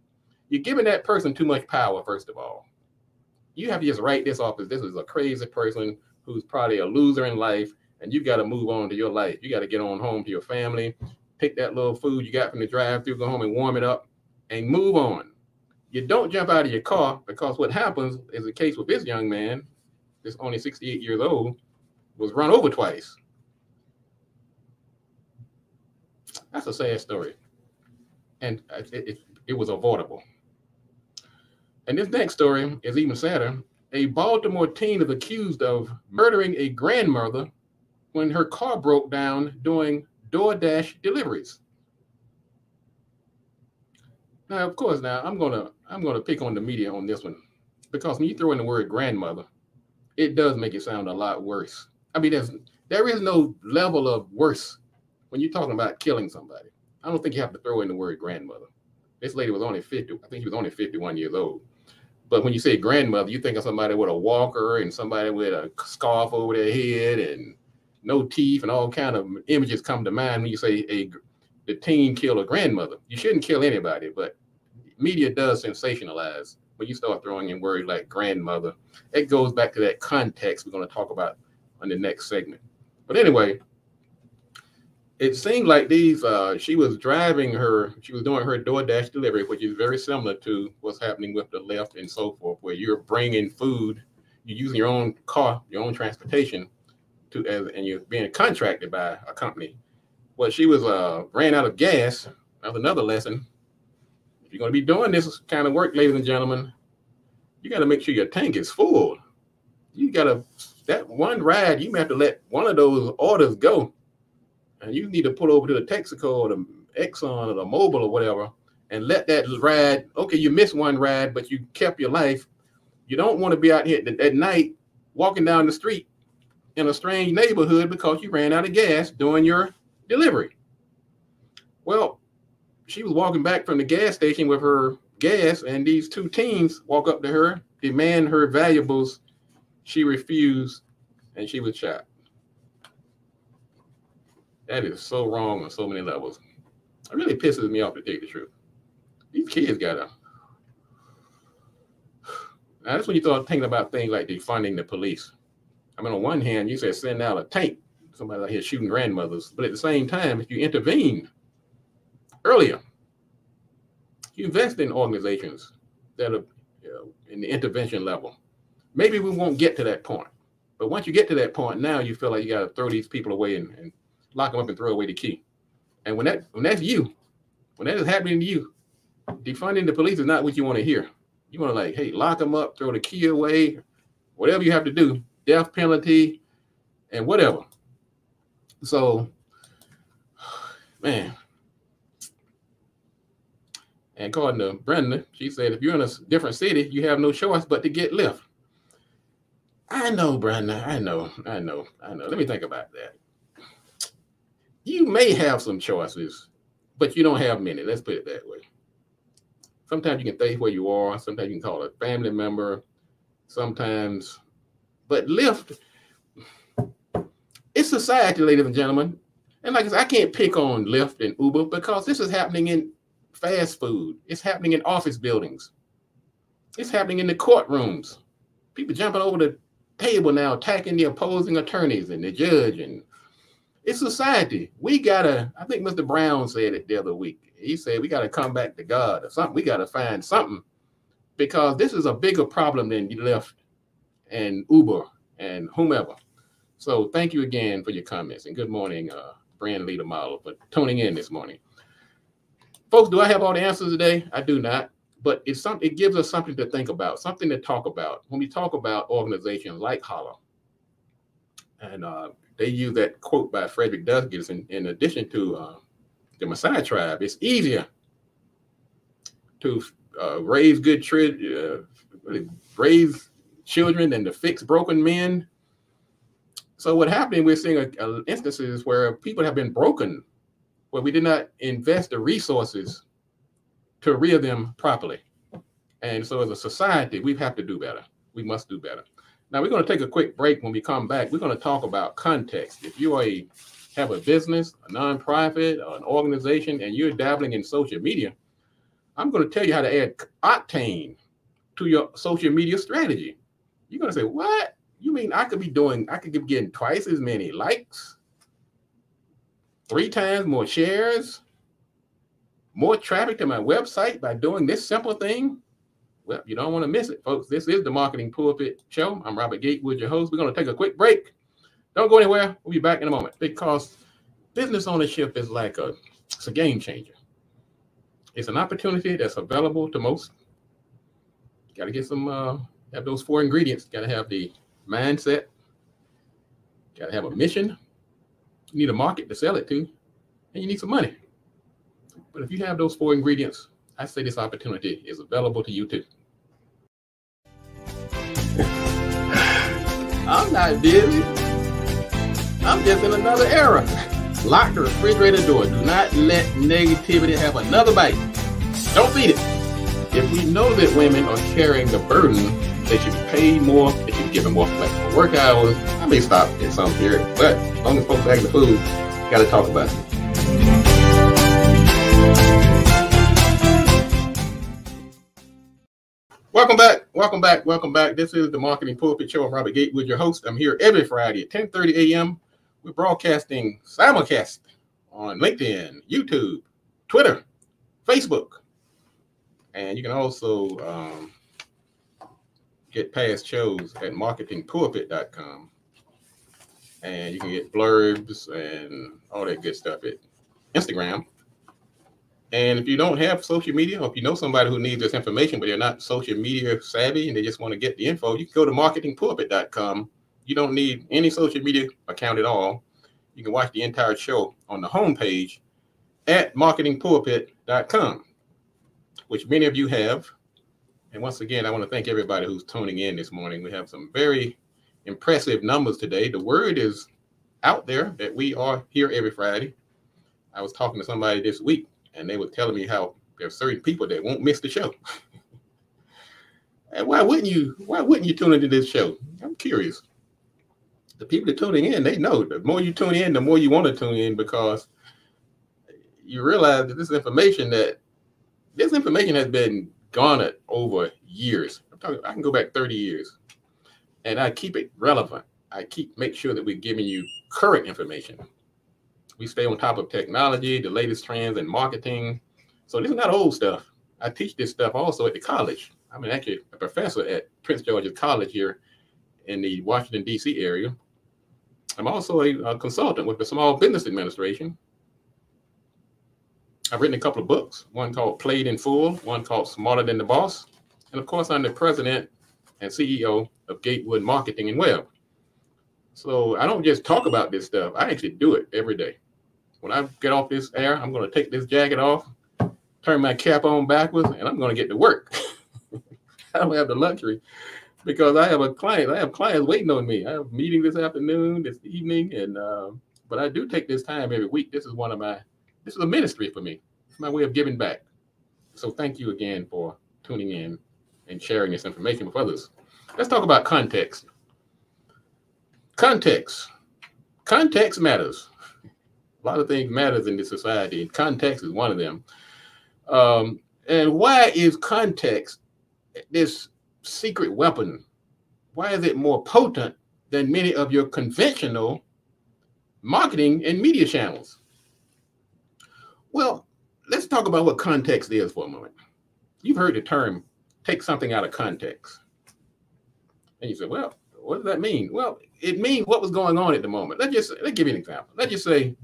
You're giving that person too much power, first of all. You have to just write this off as this is a crazy person who's probably a loser in life, and you got to move on to your life. You got to get on home to your family, pick that little food you got from the drive through, go home and warm it up, and move on. You don't jump out of your car because what happens is the case with this young man, this only 68 years old, was run over twice. That's a sad story. And it, it, it was avoidable. And this next story is even sadder. A Baltimore teen is accused of murdering a grandmother when her car broke down doing DoorDash deliveries. Now, of course, now I'm gonna I'm gonna pick on the media on this one because when you throw in the word grandmother, it does make it sound a lot worse. I mean, there's there is no level of worse when you're talking about killing somebody, I don't think you have to throw in the word grandmother. This lady was only 50, I think she was only 51 years old. But when you say grandmother, you think of somebody with a walker and somebody with a scarf over their head and no teeth and all kind of images come to mind when you say a the teen killed a grandmother. You shouldn't kill anybody, but media does sensationalize when you start throwing in words like grandmother. It goes back to that context we're going to talk about on the next segment. But anyway, it seemed like these uh, she was driving her she was doing her DoorDash delivery, which is very similar to what's happening with the Lyft and so forth, where you're bringing food, you're using your own car, your own transportation to as and you're being contracted by a company. Well, she was uh ran out of gas. That's another lesson. If you're going to be doing this kind of work, ladies and gentlemen, you got to make sure your tank is full. You got to that one ride. You may have to let one of those orders go and you need to pull over to the Texaco or the Exxon or the Mobil or whatever and let that ride. Okay, you missed one ride, but you kept your life. You don't want to be out here at night walking down the street in a strange neighborhood because you ran out of gas during your delivery. Well, she was walking back from the gas station with her gas, and these two teens walk up to her, demand her valuables. She refused, and she was shot. That is so wrong on so many levels. It really pisses me off to take the truth. These kids gotta. Now that's when you start thinking about things like defunding the police. I mean, on one hand, you said send out a tank somebody out here shooting grandmothers. But at the same time, if you intervene earlier, you invest in organizations that are you know, in the intervention level. Maybe we won't get to that point. But once you get to that point, now you feel like you got to throw these people away and, and lock them up and throw away the key. And when that when that's you, when that is happening to you, defunding the police is not what you want to hear. You want to like, hey, lock them up, throw the key away, whatever you have to do, death penalty, and whatever. So, *sighs* man. And according to Brenda, she said, if you're in a different city, you have no choice but to get Lyft. I know, Brenda. I know. I know. I know. Let me think about that. You may have some choices, but you don't have many. Let's put it that way. Sometimes you can stay where you are. Sometimes you can call a family member. Sometimes, but Lyft, it's society, ladies and gentlemen. And like I said, I can't pick on Lyft and Uber because this is happening in fast food. It's happening in office buildings. It's happening in the courtrooms. People jumping over the table now, attacking the opposing attorneys and the judge. And it's society. We gotta, I think Mr. Brown said it the other week. He said we gotta come back to God or something. We gotta find something because this is a bigger problem than Lyft and Uber and whomever. So thank you again for your comments and good morning, uh, brand leader model, for tuning in this morning. Folks, do I have all the answers today? I do not but it's something it gives us something to think about, something to talk about when we talk about organizations like Holler. And uh, they use that quote by Frederick Douglass in, in addition to uh, the Maasai tribe. It's easier to uh, raise good uh, raise children than to fix broken men. So what happened? We're seeing a, a instances where people have been broken, where we did not invest the resources to rear them properly. And so, as a society, we have to do better. We must do better. Now, we're going to take a quick break. When we come back, we're going to talk about context. If you are a have a business, a nonprofit, an organization, and you're dabbling in social media, I'm going to tell you how to add octane to your social media strategy. You're going to say, What? You mean I could be doing, I could be getting twice as many likes, three times more shares, more traffic to my website by doing this simple thing? Well, you don't want to miss it, folks. This is the Marketing Pulpit Show. I'm Robert Gatewood, your host. We're going to take a quick break. Don't go anywhere. We'll be back in a moment because business ownership is like a, it's a game changer. It's an opportunity that's available to most. Got to get some, uh, have those four ingredients. Got to have the mindset. Got to have a mission. You need a market to sell it to, and you need some money. But if you have those four ingredients, I say this opportunity is available to you too. *sighs* I'm not busy. I'm just in another era. Lock the refrigerator door. Do not let negativity have another bite. Don't feed it. If we know that women are carrying the burden, they should be paid more, they should be given more flexible work hours. I may stop at some period, but as long as folks bag the food, gotta talk about it. Welcome back. Welcome back. Welcome back. This is the Marketing Pulpit Show. I'm Robert Gatewood, your host. I'm here every Friday at 10:30 a.m. We're broadcasting simulcast on LinkedIn, YouTube, Twitter, Facebook, and you can also um, get past shows at marketingpulpit.com. And you can get blurbs and all that good stuff at Instagram and if you don't have social media, or if you know somebody who needs this information, but they're not social media savvy and they just want to get the info, you can go to marketingpulpit.com. You don't need any social media account at all. You can watch the entire show on the homepage at marketingpulpit.com, which many of you have. And once again, I want to thank everybody who's tuning in this morning. We have some very impressive numbers today. The word is out there that we are here every Friday. I was talking to somebody this week and they were telling me how there's certain people that won't miss the show. *laughs* and why wouldn't you? Why wouldn't you tune into this show? I'm curious. The people that tuning in, they know. The more you tune in, the more you want to tune in because you realize that this information that this information has been garnered over years. I'm talking. I can go back 30 years, and I keep it relevant. I keep make sure that we're giving you current information. We stay on top of technology, the latest trends in marketing. So this is not old stuff. I teach this stuff also at the college. I'm actually a professor at Prince George's College here in the Washington, D.C. area. I'm also a, a consultant with the Small Business Administration. I've written a couple of books, one called Played in Full, one called Smarter Than the Boss. And of course, I'm the president and CEO of Gatewood Marketing and Web. So I don't just talk about this stuff, I actually do it every day. When I get off this air, I'm going to take this jacket off, turn my cap on backwards, and I'm going to get to work. *laughs* I don't have the luxury because I have a client. I have clients waiting on me. I have meeting this afternoon, this evening, and uh, but I do take this time every week. This is one of my. This is a ministry for me. It's my way of giving back. So thank you again for tuning in and sharing this information with others. Let's talk about context. Context. Context matters. A lot of things matters in this society, and context is one of them. Um, and why is context this secret weapon? Why is it more potent than many of your conventional marketing and media channels? Well, let's talk about what context is for a moment. You've heard the term take something out of context. And you say, well, what does that mean? Well, it means what was going on at the moment. Let's just let's give you an example. Let's just say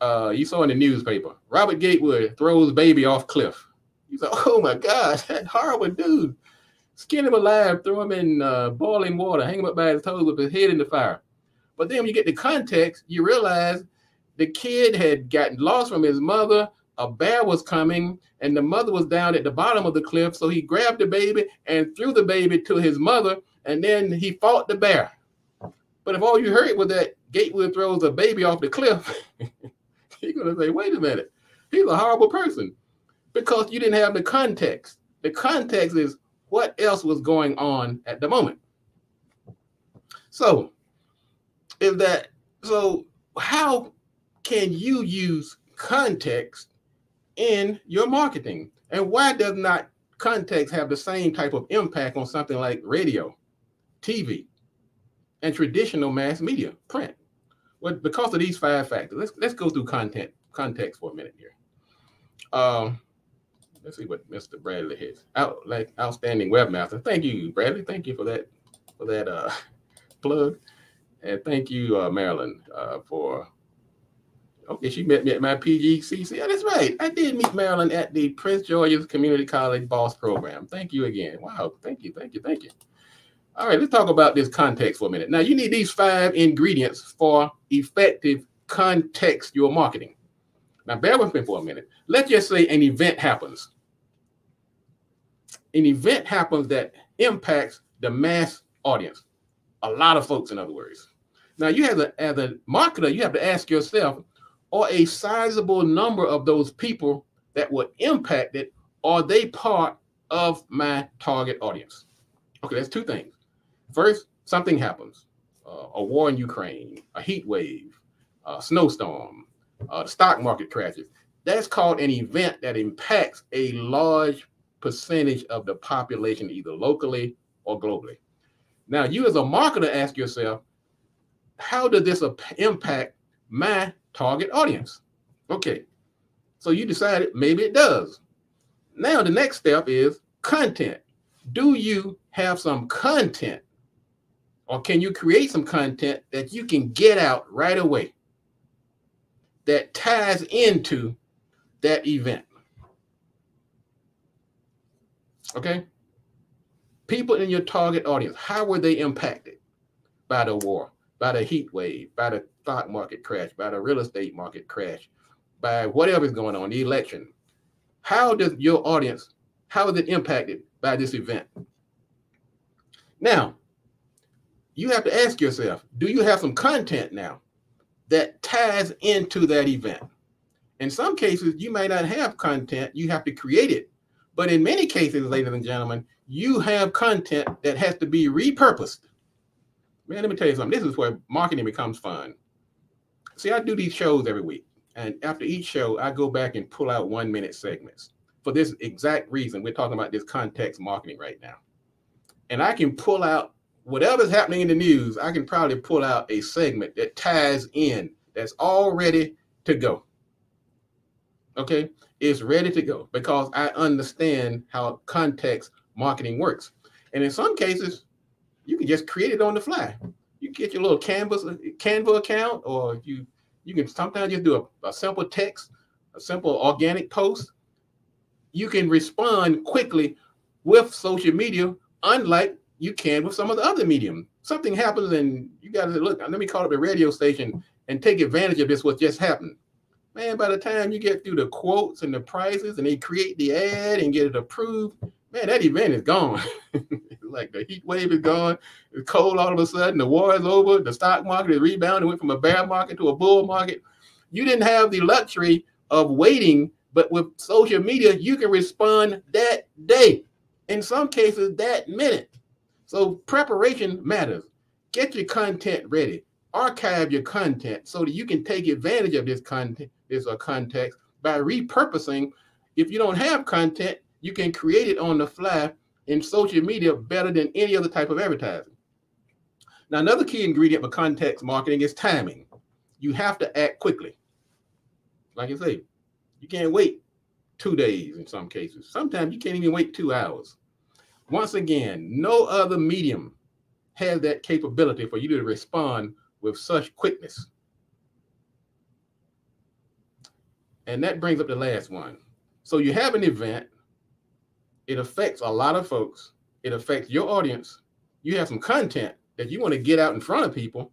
uh, you saw in the newspaper Robert Gatewood throws baby off cliff. You say, *laughs* oh my gosh, that horrible dude. Skin him alive, throw him in uh, boiling water, hang him up by his toes with his head in the fire. But then when you get the context, you realize the kid had gotten lost from his mother. A bear was coming, and the mother was down at the bottom of the cliff. So he grabbed the baby and threw the baby to his mother, and then he fought the bear. But if all you heard was that Gatewood throws a baby off the cliff, *laughs* you're going to say, wait a minute, he's a horrible person because you didn't have the context. The context is what else was going on at the moment. So, if that, so how can you use context in your marketing? And why does not context have the same type of impact on something like radio, TV, and traditional mass media, print? Well, because of these five factors, let's let's go through content context for a minute here. Um, let's see what Mr. Bradley has. Out like outstanding webmaster. Thank you, Bradley. Thank you for that for that uh, *laughs* plug, and thank you, uh, Marilyn, uh, for. Okay, she met me at my PGCC. Yeah, that's right. I did meet Marilyn at the Prince George's Community College Boss Program. Thank you again. Wow. Thank you. Thank you. Thank you. All right, let's talk about this context for a minute. Now, you need these five ingredients for effective contextual marketing. Now, bear with me for a minute. Let's just say an event happens. An event happens that impacts the mass audience, a lot of folks, in other words. Now, you have as a marketer, you have to ask yourself, are a sizable number of those people that were impacted, are they part of my target audience? Okay, that's two things. First, something happens. Uh, a war in Ukraine, a heat wave, a snowstorm, uh, the stock market crashes. That's called an event that impacts a large percentage of the population, either locally or globally. Now, you as a marketer ask yourself, how does this impact my target audience? Okay, so you decided maybe it does. Now, the next step is content. Do you have some content or can you create some content that you can get out right away? that ties into that event. Okay? People in your target audience, how were they impacted by the war, by the heat wave, by the stock market crash, by the real estate market crash, by whatever's going on, the election? How does your audience, how is it impacted by this event? Now, you have to ask yourself, do you have some content now that ties into that event. In some cases, you may not have content, you have to create it. But in many cases, ladies and gentlemen, you have content that has to be repurposed. Man, let me tell you something. This is where marketing becomes fun. See, I do these shows every week. And after each show, I go back and pull out one minute segments for this exact reason. We're talking about this context marketing right now. And I can pull out whatever's happening in the news, I can probably pull out a segment that ties in that's all ready to go. Okay, it's ready to go because I understand how context marketing works. And in some cases, you can just create it on the fly. You get your little Canvas Canva account, or you you can sometimes just do a, a simple text, a simple organic post. You can respond quickly with social media, unlike you can with some of the other medium. Something happens and you got to look, let me call up the radio station and take advantage of this, what just happened. Man, by the time you get through the quotes and the prices and they create the ad and get it approved, man, that event is gone. *laughs* like the heat wave is gone. It's cold all of a sudden. The war is over. The stock market is rebounding. Went from a bear market to a bull market. You didn't have the luxury of waiting, but with social media, you can respond that day. In some cases, that minute. So preparation matters. Get your content ready. Archive your content so that you can take advantage of this content, this uh, context by repurposing. If you don't have content, you can create it on the fly in social media better than any other type of advertising. Now, another key ingredient for context marketing is timing. You have to act quickly. Like I say, you can't wait two days in some cases. Sometimes you can't even wait two hours. Once again, no other medium has that capability for you to respond with such quickness. And that brings up the last one. So you have an event, it affects a lot of folks, it affects your audience. You have some content that you want to get out in front of people.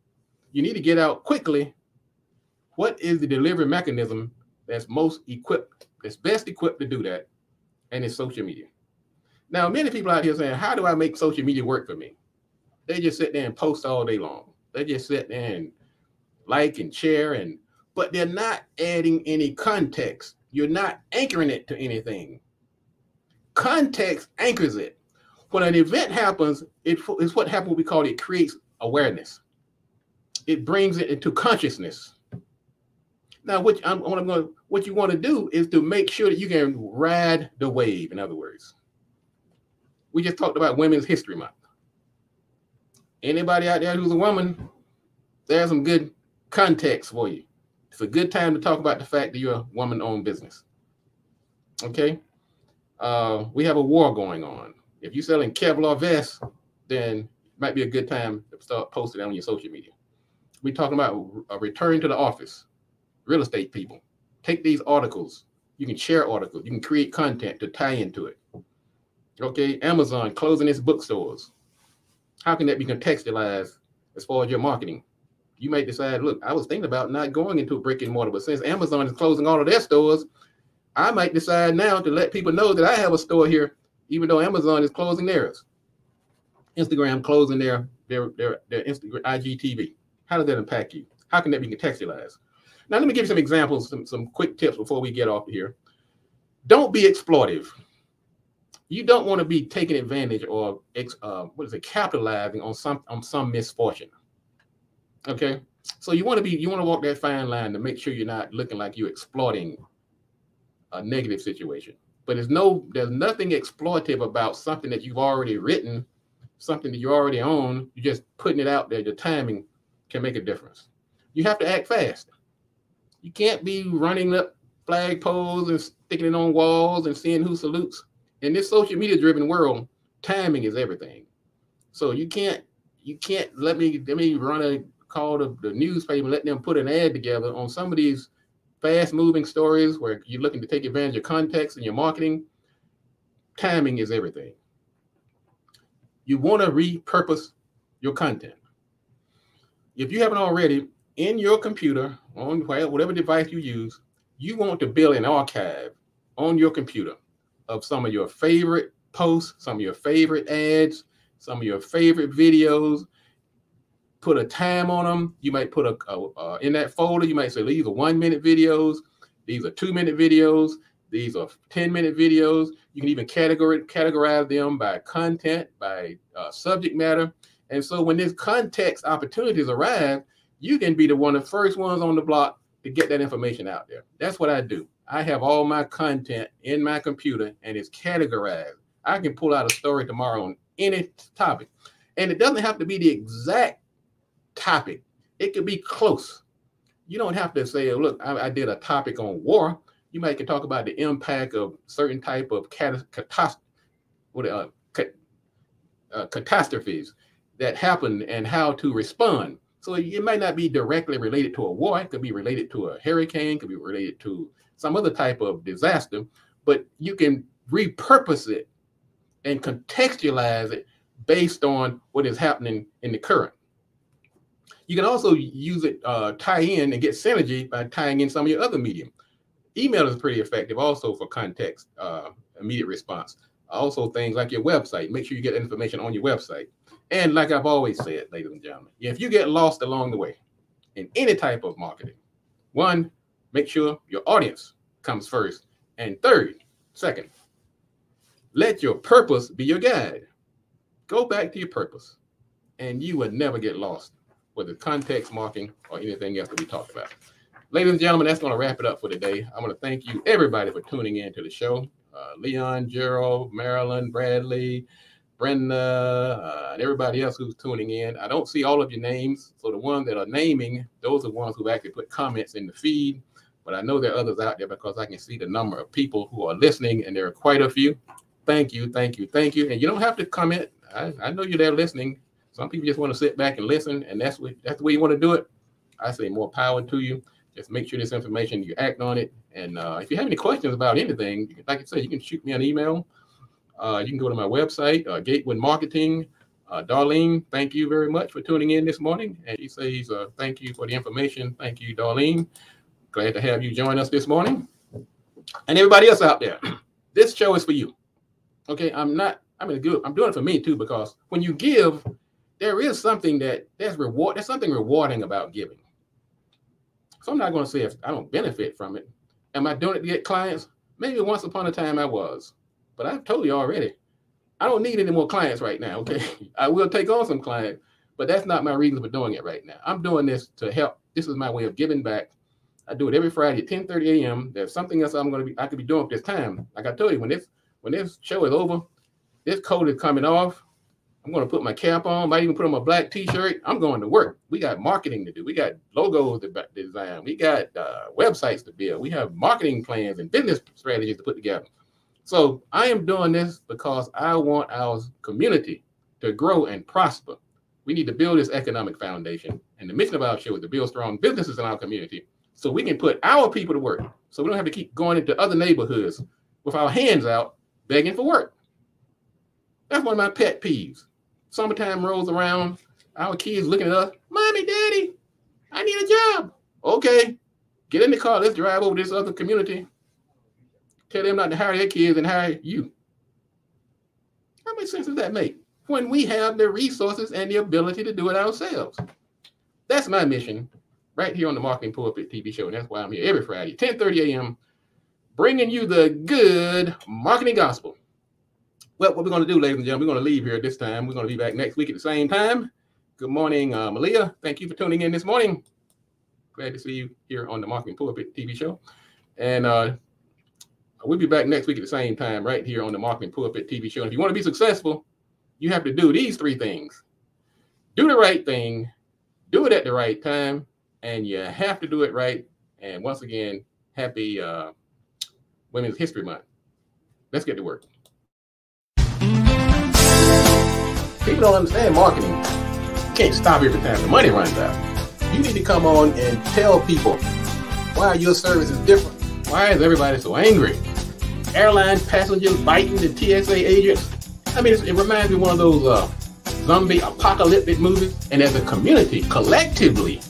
You need to get out quickly. What is the delivery mechanism that's most equipped, that's best equipped to do that? And it's social media. Now, many people out here saying, How do I make social media work for me? They just sit there and post all day long. They just sit there and like and share, and but they're not adding any context. You're not anchoring it to anything. Context anchors it. When an event happens, it is what happens. We call it creates awareness. It brings it into consciousness. Now, what I'm, what I'm going, what you want to do is to make sure that you can ride the wave. In other words, we just talked about Women's History Month. Anybody out there who's a woman, there's some good context for you. It's a good time to talk about the fact that you're a woman owned business. Okay. Uh, we have a war going on. If you're selling Kevlar vests, then it might be a good time to start posting on your social media. We're talking about a return to the office, real estate people. Take these articles. You can share articles. You can create content to tie into it. Okay, Amazon closing its bookstores. How can that be contextualized as far as your marketing? You may decide, look, I was thinking about not going into a brick and mortar, but since Amazon is closing all of their stores, I might decide now to let people know that I have a store here, even though Amazon is closing theirs. Instagram closing their their their, their Instagram IGTV. How does that impact you? How can that be contextualized? Now, let me give you some examples, some, some quick tips before we get off here. Don't be exploitive you don't want to be taking advantage or uh, what is it capitalizing on some on some misfortune okay? So you want to be you want to walk that fine line to make sure you're not looking like you're exploiting a negative situation. But there's no there's nothing exploitative about something that you've already written something that you already own you're just putting it out there the timing can make a difference. You have to act fast. You can't be running up flag poles and sticking it on walls and seeing who salutes in this social media driven world, timing is everything. So you can't you can't let me let me run a call to the newspaper, let them put an ad together on some of these fast moving stories where you're looking to take advantage of context in your marketing. Timing is everything. You want to repurpose your content. If you haven't already, in your computer, on whatever device you use, you want to build an archive on your computer of some of your favorite posts, some of your favorite ads, some of your favorite videos. Put a time on them. You might put a, a in that folder. You might say these are one minute videos. These are two minute videos. These are 10 minute videos. You can even categorize, categorize them by content, by uh, subject matter. And so when this context opportunities arrive, you can be the one of the first ones on the block to get that information out there. That's what I do. I have all my content in my computer and it's categorized. I can pull out a story tomorrow on any topic. And it doesn't have to be the exact topic, it could be close. You don't have to say, look, I, I did a topic on war. You might can talk about the impact of certain type of catastrophe, what, uh, uh, catastrophes that happen and how to respond. So it might not be directly related to a war. It could be related to a hurricane, could be related to some other type of disaster, but you can repurpose it and contextualize it based on what is happening in the current. You can also use it, uh, tie in and get synergy by tying in some of your other medium. Email is pretty effective also for context, uh, immediate response. Also, things like your website. Make sure you get information on your website. And like I've always said, ladies and gentlemen, if you get lost along the way in any type of marketing, one, make sure your audience comes first. And third, second, let your purpose be your guide. Go back to your purpose, and you will never get lost with the context marking or anything else that we talked about. Ladies and gentlemen, that's going to wrap it up for today. I want to thank you, everybody, for tuning in to the show. Uh, Leon, Gerald, Marilyn, Bradley, Brenda, uh, and everybody else who's tuning in. I don't see all of your names. So the ones that are naming, those are ones who actually put comments in the feed. But I know there are others out there because I can see the number of people who are listening, and there are quite a few. Thank you, thank you, thank you. And you don't have to comment. I, I know you're there listening. Some people just want to sit back and listen, and that's what that's the way you want to do it. I say more power to you. Just make sure this information you act on it. And uh, if you have any questions about anything, like I said, you can shoot me an email. Uh, you can go to my website, uh, Gatewood Marketing. Uh, Darlene, thank you very much for tuning in this morning. And he says, uh, thank you for the information. Thank you, Darlene. Glad to have you join us this morning. And everybody else out there, *clears throat* this show is for you. Okay, I'm not, I'm mean, good. I'm doing it for me too, because when you give, there is something that there's reward, there's something rewarding about giving. So I'm not going to say if I don't benefit from it. Am I doing it to get clients? Maybe once upon a time I was, but I've told you already, I don't need any more clients right now. Okay, *laughs* I will take on some clients, but that's not my reason for doing it right now. I'm doing this to help. This is my way of giving back. I do it every Friday at 10:30 a.m. There's something else I'm going to be I could be doing at this time. Like I told you, when this when this show is over, this coat is coming off. I'm going to put my cap on, might even put on my black t-shirt. I'm going to work. We got marketing to do. We got logos to design. We got uh, websites to build. We have marketing plans and business strategies to put together. So I am doing this because I want our community to grow and prosper. We need to build this economic foundation. And the mission of our show is to build strong businesses in our community so we can put our people to work. So we don't have to keep going into other neighborhoods with our hands out begging for work. That's one of my pet peeves summertime rolls around, our kids looking at us, Mommy, Daddy, I need a job. Okay, get in the car. Let's drive over this other community. Tell them not to hire their kids and hire you. How much sense does that make? When we have the resources and the ability to do it ourselves. That's my mission right here on the Marketing Pulpit TV show. And that's why I'm here every Friday, 10 30 a.m., bringing you the good marketing gospel. Well, what we're going to do, ladies and gentlemen, we're going to leave here at this time. We're going to be back next week at the same time. Good morning, uh, Malia. Thank you for tuning in this morning. Glad to see you here on the Marketing Pulpit TV show. And uh, we'll be back next week at the same time, right here on the Marketing Pulpit TV show. And if you want to be successful, you have to do these three things do the right thing, do it at the right time, and you have to do it right. And once again, happy uh, Women's History Month. Let's get to work. People don't understand marketing. You can't stop every time the money runs out. You need to come on and tell people why your service is different. Why is everybody so angry? Airline passengers biting the TSA agents. I mean, it reminds me of one of those uh, zombie apocalyptic movies. And as a community, collectively,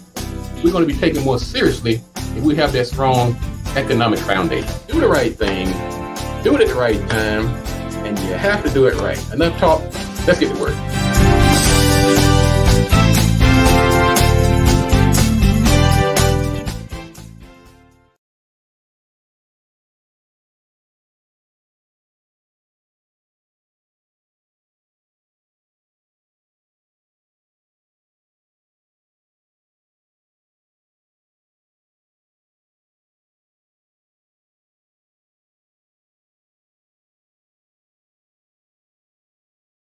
we're going to be taken more seriously if we have that strong economic foundation. Do the right thing, do it at the right time, and you have to do it right. Enough talk. Let's get to work.